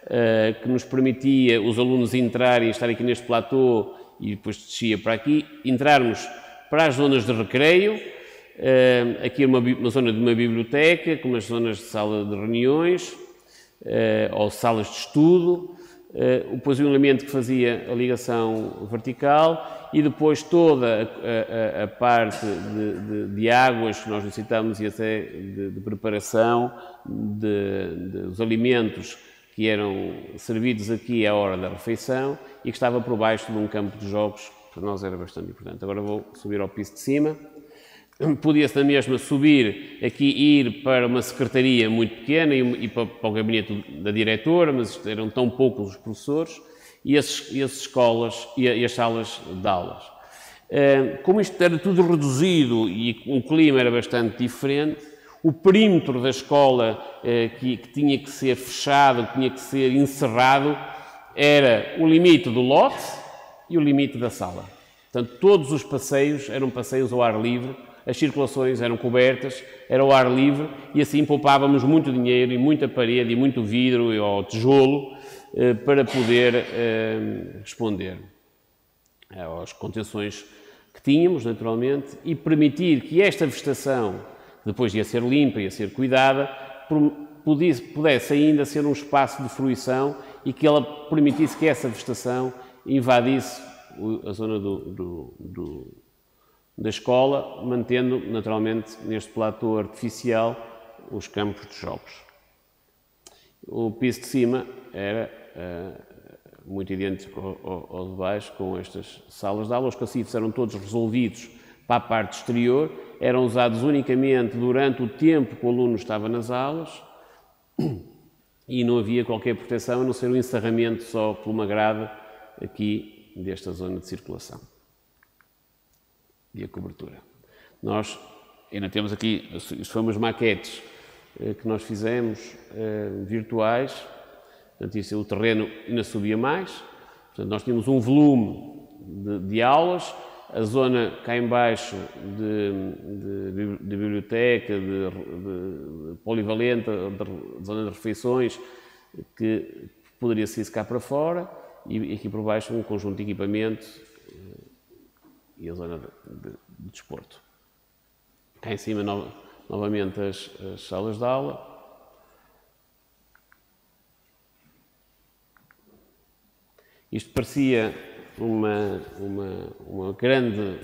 eh, que nos permitia os alunos entrarem estar aqui neste platô e depois descia para aqui, entrarmos para as zonas de recreio, eh, aqui uma, uma zona de uma biblioteca, com as zonas de sala de reuniões ou salas de estudo, depois um elemento que fazia a ligação vertical e depois toda a, a, a parte de, de, de, águas que nós necessitamos e até de, de preparação dos alimentos que eram servidos aqui à hora da refeição e que estava por baixo de um campo de jogos, para nós era bastante importante. Agora vou subir ao piso de cima. Podia-se na mesma subir aqui ir para uma secretaria muito pequena e, e para, para, o gabinete da diretora, mas eram tão poucos os professores, e as, e as escolas e, e, as salas de aulas. Uh, como isto era tudo reduzido e o clima era bastante diferente, o perímetro da escola uh, que, que tinha que ser fechado, que tinha que ser encerrado, era o limite do lote e o limite da sala. Portanto, todos os passeios eram passeios ao ar livre, as circulações eram cobertas, era ao ar livre e assim poupávamos muito dinheiro e muita parede e muito vidro ou tijolo eh, para poder eh, responder às contenções que tínhamos, naturalmente, e permitir que esta vegetação, depois ia ser limpa, ia ser cuidada, pudesse ainda ser um espaço de fruição e que ela permitisse que essa vegetação invadisse a zona do, do, do, da escola, mantendo naturalmente neste platô artificial os campos de jogos. O piso de cima era muito idêntico ao, ao, de baixo, com estas salas de aula. Os cacifes eram todos resolvidos para a parte exterior, eram usados unicamente durante o tempo que o aluno estava nas aulas e não havia qualquer proteção, a não ser o encerramento só por uma grade aqui desta zona de circulação e a cobertura. Nós ainda temos aqui, isto foi umas maquetes eh, que nós fizemos eh, virtuais, portanto, isso, o terreno ainda subia mais, portanto, nós tínhamos um volume de, de aulas, a zona cá embaixo de, de, de biblioteca, de, polivalente, de, zona de refeições, que poderia ser cá para fora, e aqui por baixo um conjunto de equipamento eh, e a zona de, desporto. Cá em cima, no, novamente, as, as salas de aula. Isto parecia uma, uma, uma grande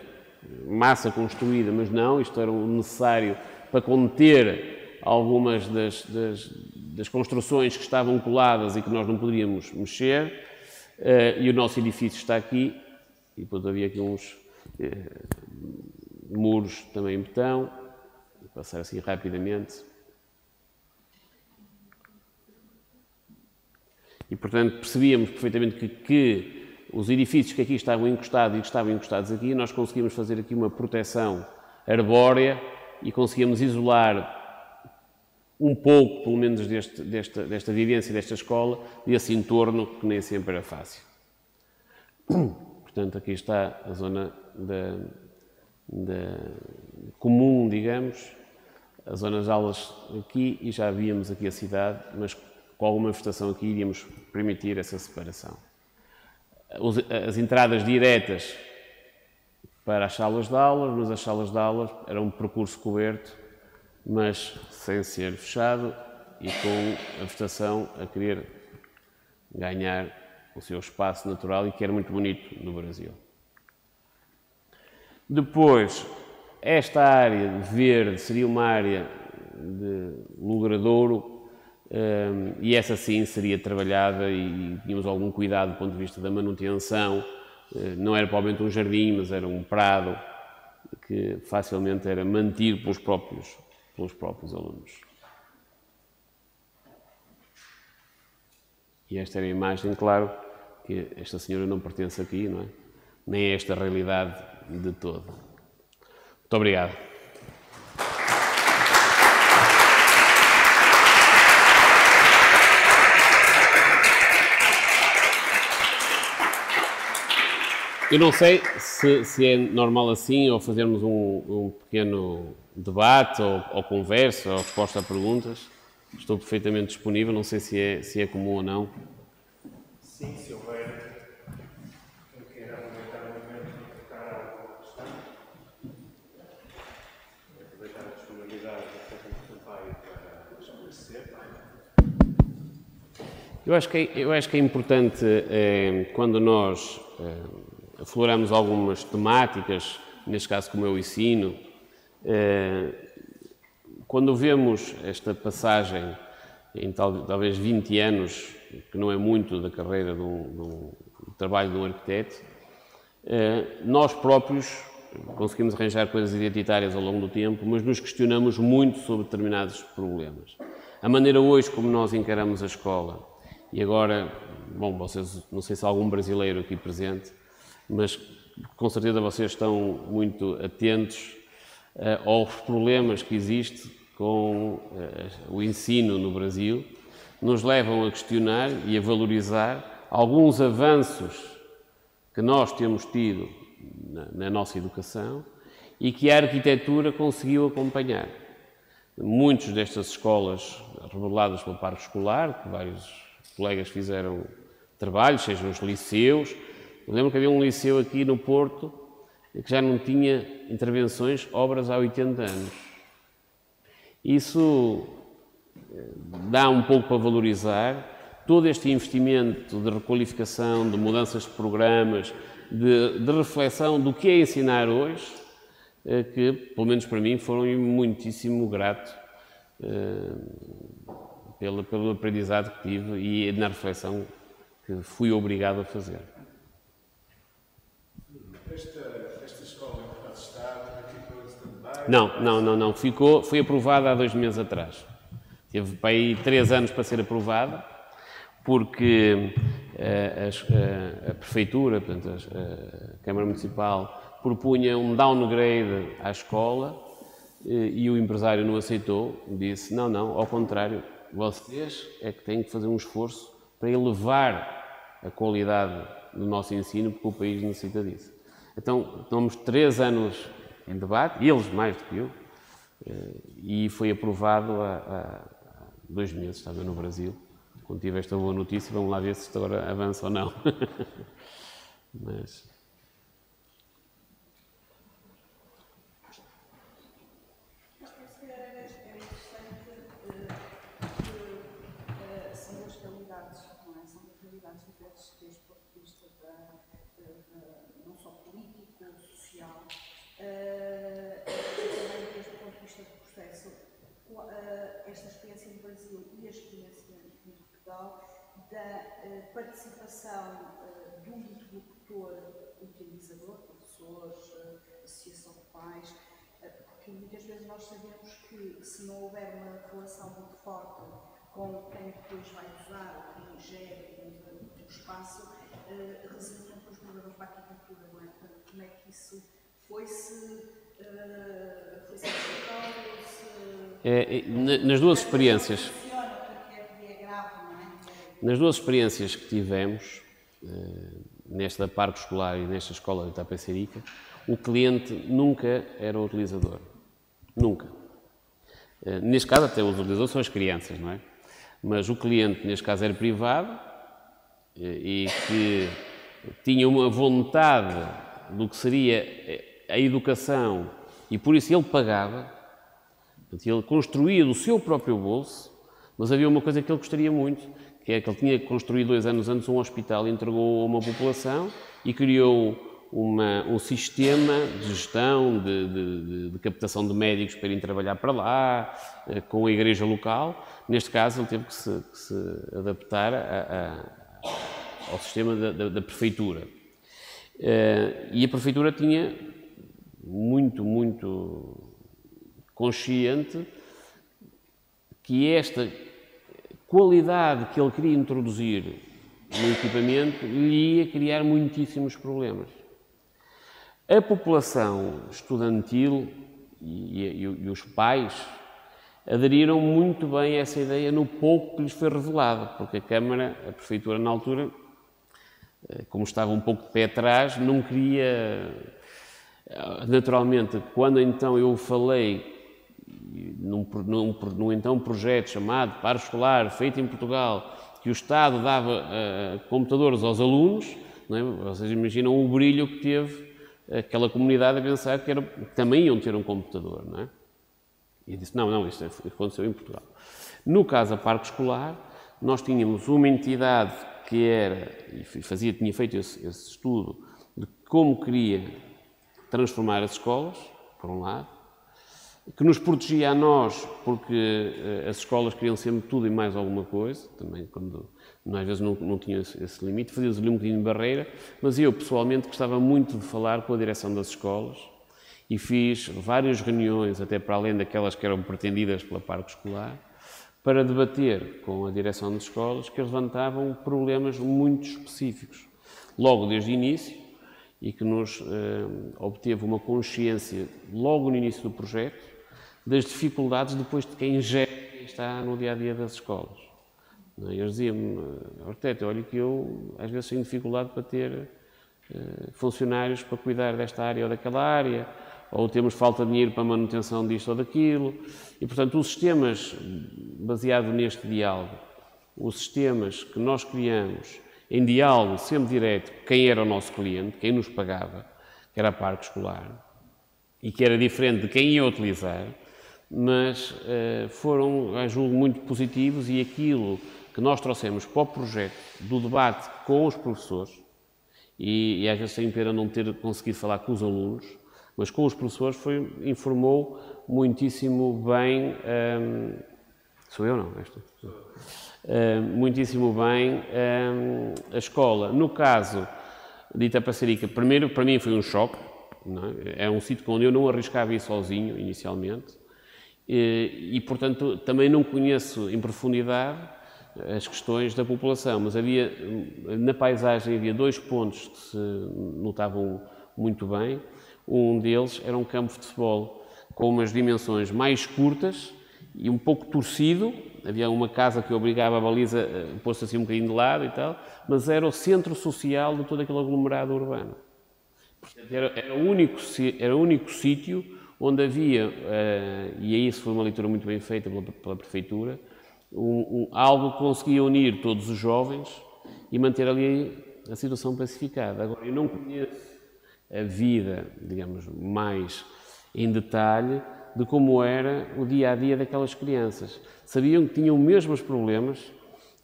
massa construída, mas não, isto era necessário para conter algumas das, das, das, construções que estavam coladas e que nós não poderíamos mexer. Uh, e o nosso edifício está aqui, e depois havia aqui uns uh, muros também em betão, Vou passar assim rapidamente. E, portanto, percebíamos perfeitamente que, que os edifícios que aqui estavam encostados e que estavam encostados aqui, nós conseguimos fazer aqui uma proteção arbórea e conseguimos isolar um pouco, pelo menos, deste, desta, desta vivência, desta escola, desse entorno que nem sempre era fácil. Portanto, aqui está a zona da, da comum, digamos, a zona das aulas aqui e já víamos aqui a cidade, mas com alguma vegetação aqui iríamos permitir essa separação as entradas diretas para as salas de aulas, mas as salas de aulas eram um percurso coberto, mas sem ser fechado e com a vegetação a querer ganhar o seu espaço natural e que era muito bonito no Brasil. Depois, esta área verde seria uma área de logradouro um, e essa sim seria trabalhada e tínhamos algum cuidado do ponto de vista da manutenção. Uh, não era provavelmente um jardim, mas era um prado que facilmente era mantido pelos próprios, pelos próprios alunos. E esta era a imagem, claro, que esta senhora não pertence aqui, não é? Nem a esta realidade de todo. Muito obrigado. Eu não sei se, se, é normal assim ou fazermos um, um pequeno debate ou, ou, conversa ou resposta a perguntas. Estou perfeitamente disponível, não sei se é, se é comum ou não. Sim, se houver. Eu quero aproveitar o momento questão. Aproveitar a disponibilidade do Sampaio para esclarecer. Eu acho que é, eu acho que é importante, é, quando nós. É, afloramos algumas temáticas, neste caso como eu ensino. Eh, quando vemos esta passagem em talvez 20 anos, que não é muito da carreira um trabalho de um arquiteto, eh, nós próprios conseguimos arranjar coisas identitárias ao longo do tempo, mas nos questionamos muito sobre determinados problemas. A maneira hoje como nós encaramos a escola, e agora, bom, vocês, não sei se há algum brasileiro aqui presente, mas com certeza vocês estão muito atentos uh, aos problemas que existem com uh, o ensino no Brasil, nos levam a questionar e a valorizar alguns avanços que nós temos tido na, na nossa educação e que a arquitetura conseguiu acompanhar. Muitas destas escolas reveladas pelo parque escolar, que vários colegas fizeram trabalhos, sejam os liceus, eu lembro que havia um liceu aqui no Porto que já não tinha intervenções, obras há 80 anos. Isso eh, dá um pouco para valorizar todo este investimento de requalificação, de mudanças de programas, de, de reflexão do que é ensinar hoje, eh, que, pelo menos para mim, foram muitíssimo grato eh, pelo, pelo aprendizado que tive e na reflexão que fui obrigado a fazer. Esta, esta escola em que está ficou stand-by? Não, não, não, não. Ficou, foi aprovada há dois meses atrás. Teve para aí três anos para ser aprovada, porque a, a, a Prefeitura, portanto, a, a Câmara Municipal, propunha um downgrade à escola e o empresário não aceitou, disse, não, não, ao contrário, vocês é que têm que fazer um esforço para elevar a qualidade do nosso ensino, porque o país necessita disso. Então, estamos três anos em debate, eles mais do que eu, eh, e foi aprovado há, há dois meses, estava no Brasil, quando tive esta boa notícia, vamos lá ver se agora avança ou não. Mas participação do interlocutor utilizador, professores, associação de pais, porque muitas vezes nós sabemos que se não houver uma relação muito forte com quem depois vai usar, quem gere o espaço, resultam os problemas para a arquitetura, não é? Como é que isso foi-se foi-se é, nas duas experiências nas duas experiências que tivemos, eh, nesta parque escolar e nesta escola de Itapecerica, o cliente nunca era o utilizador. Nunca. Eh, neste caso, até os utilizadores são as crianças, não é? Mas o cliente, neste caso, era privado eh, e que tinha uma vontade do que seria a educação e por isso ele pagava, ele construía do seu próprio bolso, mas havia uma coisa que ele gostaria muito, que é que ele tinha construído dois anos antes um hospital entregou a uma população e criou uma, um sistema de gestão, de, de, de, captação de médicos para irem trabalhar para lá, eh, com a igreja local. Neste caso, ele teve que se, que se adaptar a, a, ao sistema da, da, da prefeitura. Eh, e a prefeitura tinha muito, muito consciente que esta qualidade que ele queria introduzir no equipamento lhe ia criar muitíssimos problemas. A população estudantil e, e, e, os pais aderiram muito bem a essa ideia no pouco que lhes foi revelado, porque a Câmara, a Prefeitura, na altura, eh, como estava um pouco de pé atrás, não queria. Eh, naturalmente, quando então eu falei num, num, num, então projeto chamado Paro Escolar, feito em Portugal, que o Estado dava uh, computadores aos alunos, é? vocês imaginam o brilho que teve aquela comunidade a pensar que, era, que também iam ter um computador, não é? E disse, não, não, isto aconteceu em Portugal. No caso, a Parque Escolar, nós tínhamos uma entidade que era, e fazia, tinha feito esse, esse estudo, de como queria transformar as escolas, por um lado, que nos protegia a nós, porque uh, as escolas queriam sempre tudo e mais alguma coisa, também quando às vezes não, não tinham esse, limite, fazia-lhe um bocadinho de barreira, mas eu pessoalmente gostava muito de falar com a direção das escolas e fiz várias reuniões, até para além daquelas que eram pretendidas pela parte escolar, para debater com a direção das escolas que levantavam problemas muito específicos. Logo desde o início, e que nos eh, obteve uma consciência logo no início do projeto das dificuldades depois de quem já está no dia a dia das escolas. É? Eles diziam-me, arquiteto, olha que eu às vezes tenho dificuldade para ter uh, funcionários para cuidar desta área ou daquela área, ou temos falta de dinheiro para manutenção disto ou daquilo. E, portanto, os sistemas, baseado neste diálogo, os sistemas que nós criamos em diálogo sempre direto quem era o nosso cliente, quem nos pagava, que era a parte escolar, e que era diferente de quem ia utilizar, mas uh, foram, julgo, muito positivos e aquilo que nós trouxemos para o projeto do debate com os professores e, e às vezes tenho pena não ter conseguido falar com os alunos, mas com os professores foi, informou muitíssimo bem. Um, sou eu, não? Uh, muitíssimo bem um, a escola. No caso de Itapacerica, primeiro para mim foi um choque. É? é? um sítio onde eu não arriscava ir sozinho inicialmente e, portanto, também não conheço em profundidade as questões da população, mas havia na paisagem havia dois pontos que se notavam muito bem. Um deles era um campo de futebol com umas dimensões mais curtas e um pouco torcido. Havia uma casa que obrigava a baliza pôr-se assim um bocadinho de lado e tal, mas era o centro social de todo aquele aglomerado urbano. Era, era, o único, era o único sítio onde havia, uh, e aí isso foi uma leitura muito bem feita pela, Prefeitura, algo que conseguia unir todos os jovens e manter ali a situação pacificada. Agora, eu não conheço a vida, digamos, mais em detalhe de como era o dia a dia daquelas crianças. Sabiam que tinham mesmo os problemas,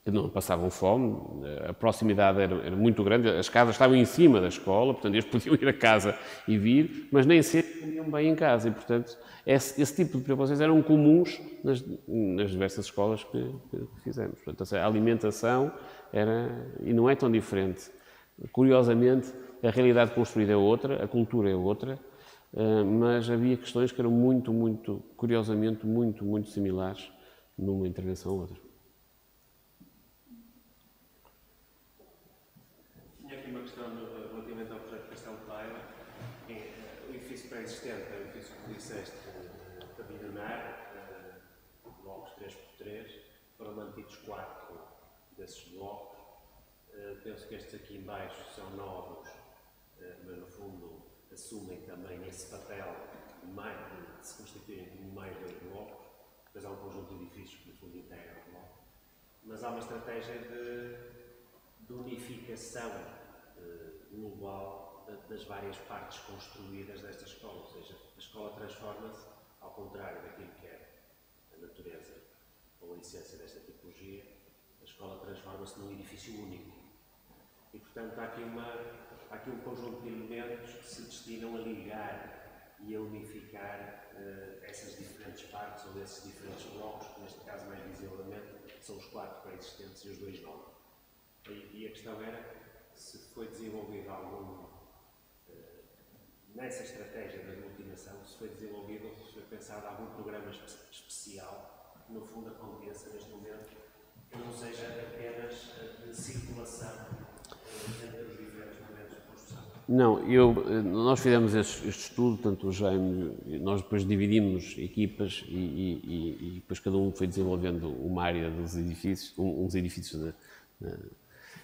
que não passavam fome, a proximidade era, era, muito grande, as casas estavam em cima da escola, portanto eles podiam ir a casa e vir, mas nem sempre comiam bem em casa e, portanto, esse, esse tipo de preocupações eram comuns nas, nas diversas escolas que, que, fizemos. Portanto, a alimentação era, e não é tão diferente. Curiosamente, a realidade construída é outra, a cultura é outra, eh, mas havia questões que eram muito, muito, curiosamente, muito, muito similares numa intervenção ou outra. Tinha aqui uma questão relativamente ao projeto Castelo Paiva. Eh, o edifício pré-existente é o edifício que disseste pavilionar, eh, blocos 3x3, foram mantidos quatro desses blocos. Penso que estes aqui embaixo são novos, mas no fundo assumem também esse papel mais, de se constituírem como mais dois blocos, depois há um conjunto de edifícios que no fundo integram o bloco. Mas há uma estratégia de, de unificação uh, global das várias partes construídas desta escola, ou seja, a escola transforma-se, ao contrário daquilo que é a natureza ou a essência desta tipologia, a escola transforma-se num edifício único. E, portanto, há aqui uma há aqui um conjunto de elementos que se destinam a ligar e a unificar uh, essas diferentes partes ou esses diferentes blocos, que neste caso mais visivelmente são os quatro pré-existentes e os dois novos. E, e, a questão era se foi desenvolvido algum, uh, nessa estratégia da aglutinação, se foi desenvolvido se foi pensado algum programa espe especial que no fundo aconteça neste momento que não seja apenas de circulação uh, entre os não, eu, nós fizemos este, este, estudo, tanto o Jaime, nós depois dividimos equipas e, e, e, depois cada um foi desenvolvendo uma área dos edifícios, uns edifícios. De, de,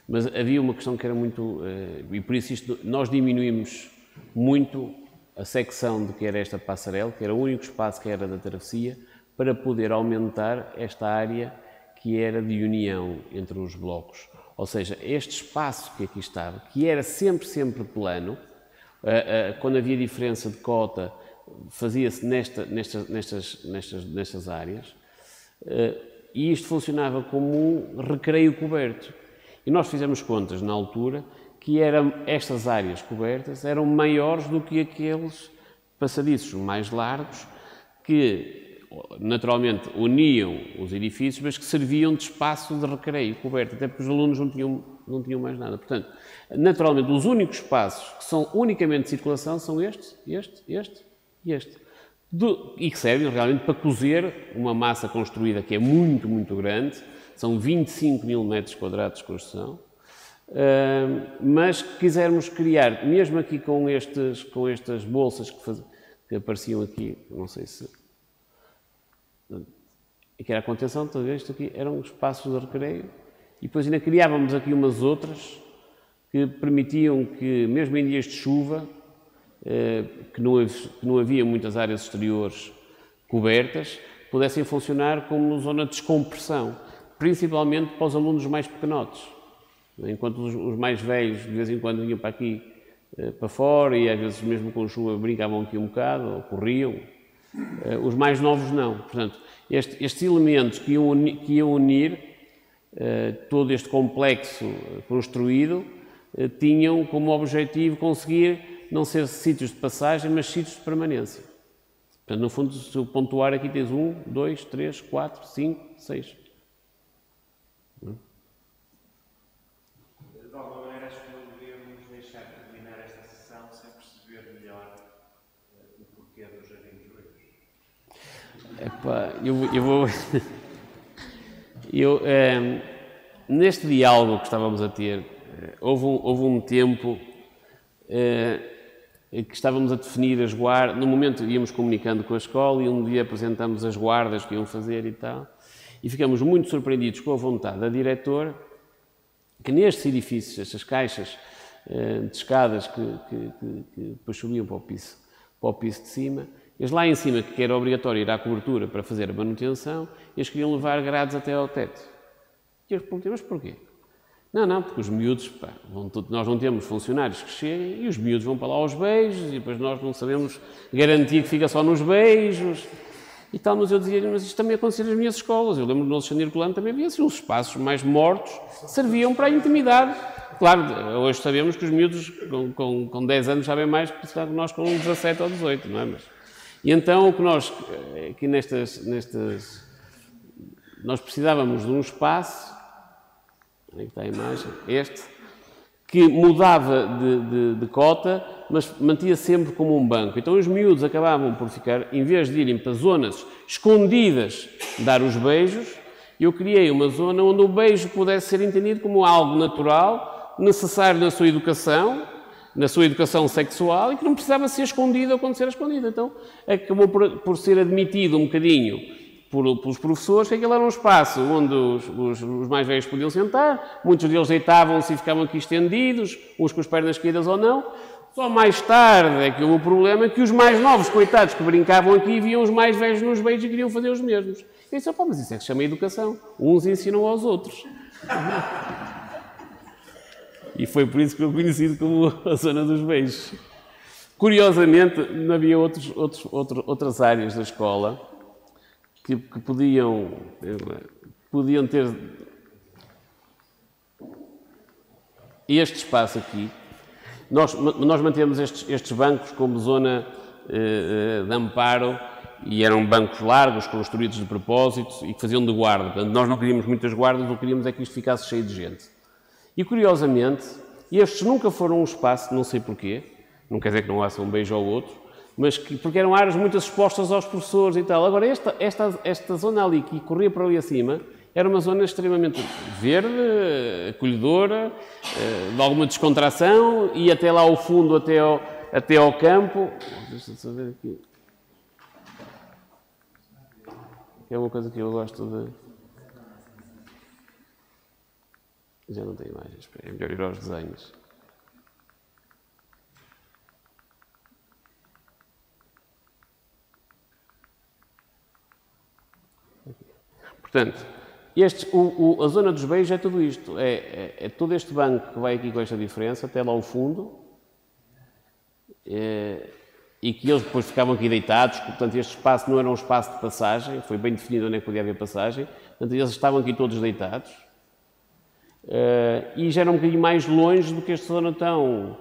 mas havia uma questão que era muito, eh, e por isso isto, nós diminuímos muito a secção de que era esta passarela, que era o único espaço que era da travessia, para poder aumentar esta área que era de união entre os blocos. Ou seja, este espaço que aqui estava, que era sempre, sempre plano, eh, eh, quando havia diferença de cota, fazia-se nesta, nestas, nestas, nestas, nestas áreas, eh, e isto funcionava como um recreio coberto. E nós fizemos contas na altura que eram, estas áreas cobertas eram maiores do que aqueles passadiços mais largos que naturalmente uniam os edifícios, mas que serviam de espaço de recreio coberto, até porque os alunos não tinham, não tinham mais nada. Portanto, naturalmente, os únicos espaços que são unicamente de circulação são este, este, este e este. Do, e que servem realmente para cozer uma massa construída que é muito, muito grande, são 25 mil metros quadrados de construção, uh, mas quisermos criar, mesmo aqui com, estes, com estas bolsas que, faz, que apareciam aqui, não sei se que era a contenção, talvez isto aqui? Eram espaços de recreio, e depois ainda criávamos aqui umas outras que permitiam que, mesmo em dias de chuva, eh, que não, havia, que não havia muitas áreas exteriores cobertas, pudessem funcionar como zona de descompressão, principalmente para os alunos mais pequenotes. Enquanto os, os mais velhos, de vez em quando, vinham para aqui, eh, para fora, e às vezes mesmo com chuva brincavam aqui um bocado, ou corriam, eh, os mais novos não. Portanto, este, estes elementos que iam, que iam unir uh, todo este complexo construído eh, tinham como objetivo conseguir não ser sítios de passagem, mas sítios de permanência. Portanto, no fundo, se eu pontuar aqui tens um, dois, três, quatro, cinco, seis. De alguma maneira, acho que não devemos deixar de terminar esta sessão sem perceber melhor eh, o porquê do Jardim dos Beijos. Epá, eu, eu vou. Eu, eh, neste diálogo que estávamos a ter, eh, houve, um, houve um tempo eh, que estávamos a definir as guardas. No momento íamos comunicando com a escola e um dia apresentamos as guardas que iam fazer e tal. E ficamos muito surpreendidos com a vontade da diretora que nestes edifícios, estas caixas eh, de escadas que, que, que, que depois subiam para o, piso, para o piso de cima, eles lá em cima, que era obrigatório ir à cobertura para fazer a manutenção, eles queriam levar grades até ao teto. E eu perguntei, mas porquê? Não, não, porque os miúdos, pá, nós não temos funcionários que cheguem e os miúdos vão para lá aos beijos e depois nós não sabemos garantir que fica só nos beijos. E tal, mas eu dizia mas isto também acontecia nas minhas escolas. Eu lembro nosso Xandir Colano também havia assim, uns espaços mais mortos, serviam para a intimidade. Claro, hoje sabemos que os miúdos com, com, com 10 anos sabem mais que nós com 17 ou 18, não é? Mas, e então o que nós, aqui nestas, nestas, nós precisávamos de um espaço, onde está a imagem? Este, que mudava de, de, de, cota, mas mantia sempre como um banco. Então os miúdos acabavam por ficar, em vez de irem para zonas escondidas, dar os beijos, eu criei uma zona onde o beijo pudesse ser entendido como algo natural, necessário na sua educação, na sua educação sexual e que não precisava ser escondido ou acontecer escondido. Então acabou por, por ser admitido um bocadinho por, pelos professores que aquele era um espaço onde os, os, os mais velhos podiam sentar, muitos deles deitavam-se e ficavam aqui estendidos, uns com as pernas caídas ou não. Só mais tarde é que houve o problema que os mais novos, coitados, que brincavam aqui, viam os mais velhos nos beijos e queriam fazer os mesmos. E disse, mas isso é que se chama educação. Uns ensinam aos outros. E foi por isso que eu conhecido como a zona dos beijos. Curiosamente, não havia outros, outros, outro, outras áreas da escola que, que podiam, podiam ter este espaço aqui. Nós, nós mantemos estes, estes bancos como zona eh, de amparo e eram bancos largos, construídos de propósito e que faziam de guarda. Portanto, nós não queríamos muitas guardas, o que queríamos é que isto ficasse cheio de gente. E curiosamente, estes nunca foram um espaço, não sei porquê, não quer dizer que não haja um beijo ao outro, mas que, porque eram áreas muito expostas aos professores e tal. Agora, esta, esta, esta zona ali que corria para ali acima era uma zona extremamente verde, acolhedora, eh, de alguma descontração, e até lá ao fundo, até ao, até ao campo. Deixa eu ver aqui. É uma coisa que eu gosto de. Já não tem imagens, é melhor ir aos desenhos. Portanto, este, o, o, a zona dos beijos é tudo isto. É, é, é, todo este banco que vai aqui com esta diferença, até lá ao fundo, é, e que eles depois ficavam aqui deitados. Portanto, este espaço não era um espaço de passagem, foi bem definido onde é que podia haver passagem. Portanto, eles estavam aqui todos deitados. É, e já era um bocadinho mais longe do que esta zona tão,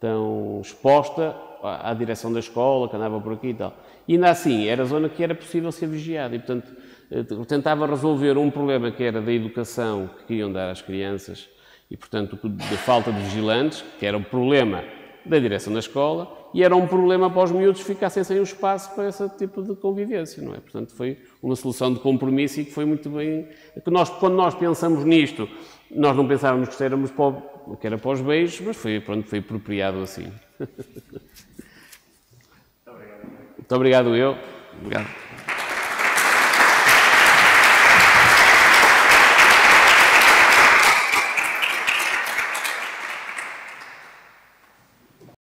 tão exposta à, direção da escola, que andava por aqui e tal. E ainda assim, era zona que era possível ser vigiada. E, portanto, eh, tentava resolver um problema que era da educação que queriam dar às crianças e, portanto, da falta de vigilantes, que era um problema da direção da escola, e era um problema para os miúdos ficassem sem o espaço para esse tipo de convivência, não é? Portanto, foi uma solução de compromisso e que foi muito bem... Que nós, quando nós pensamos nisto, nós não pensávamos que, éramos o, que era para os beijos, mas foi, pronto, foi apropriado assim. Muito obrigado. Muito obrigado eu. Obrigado.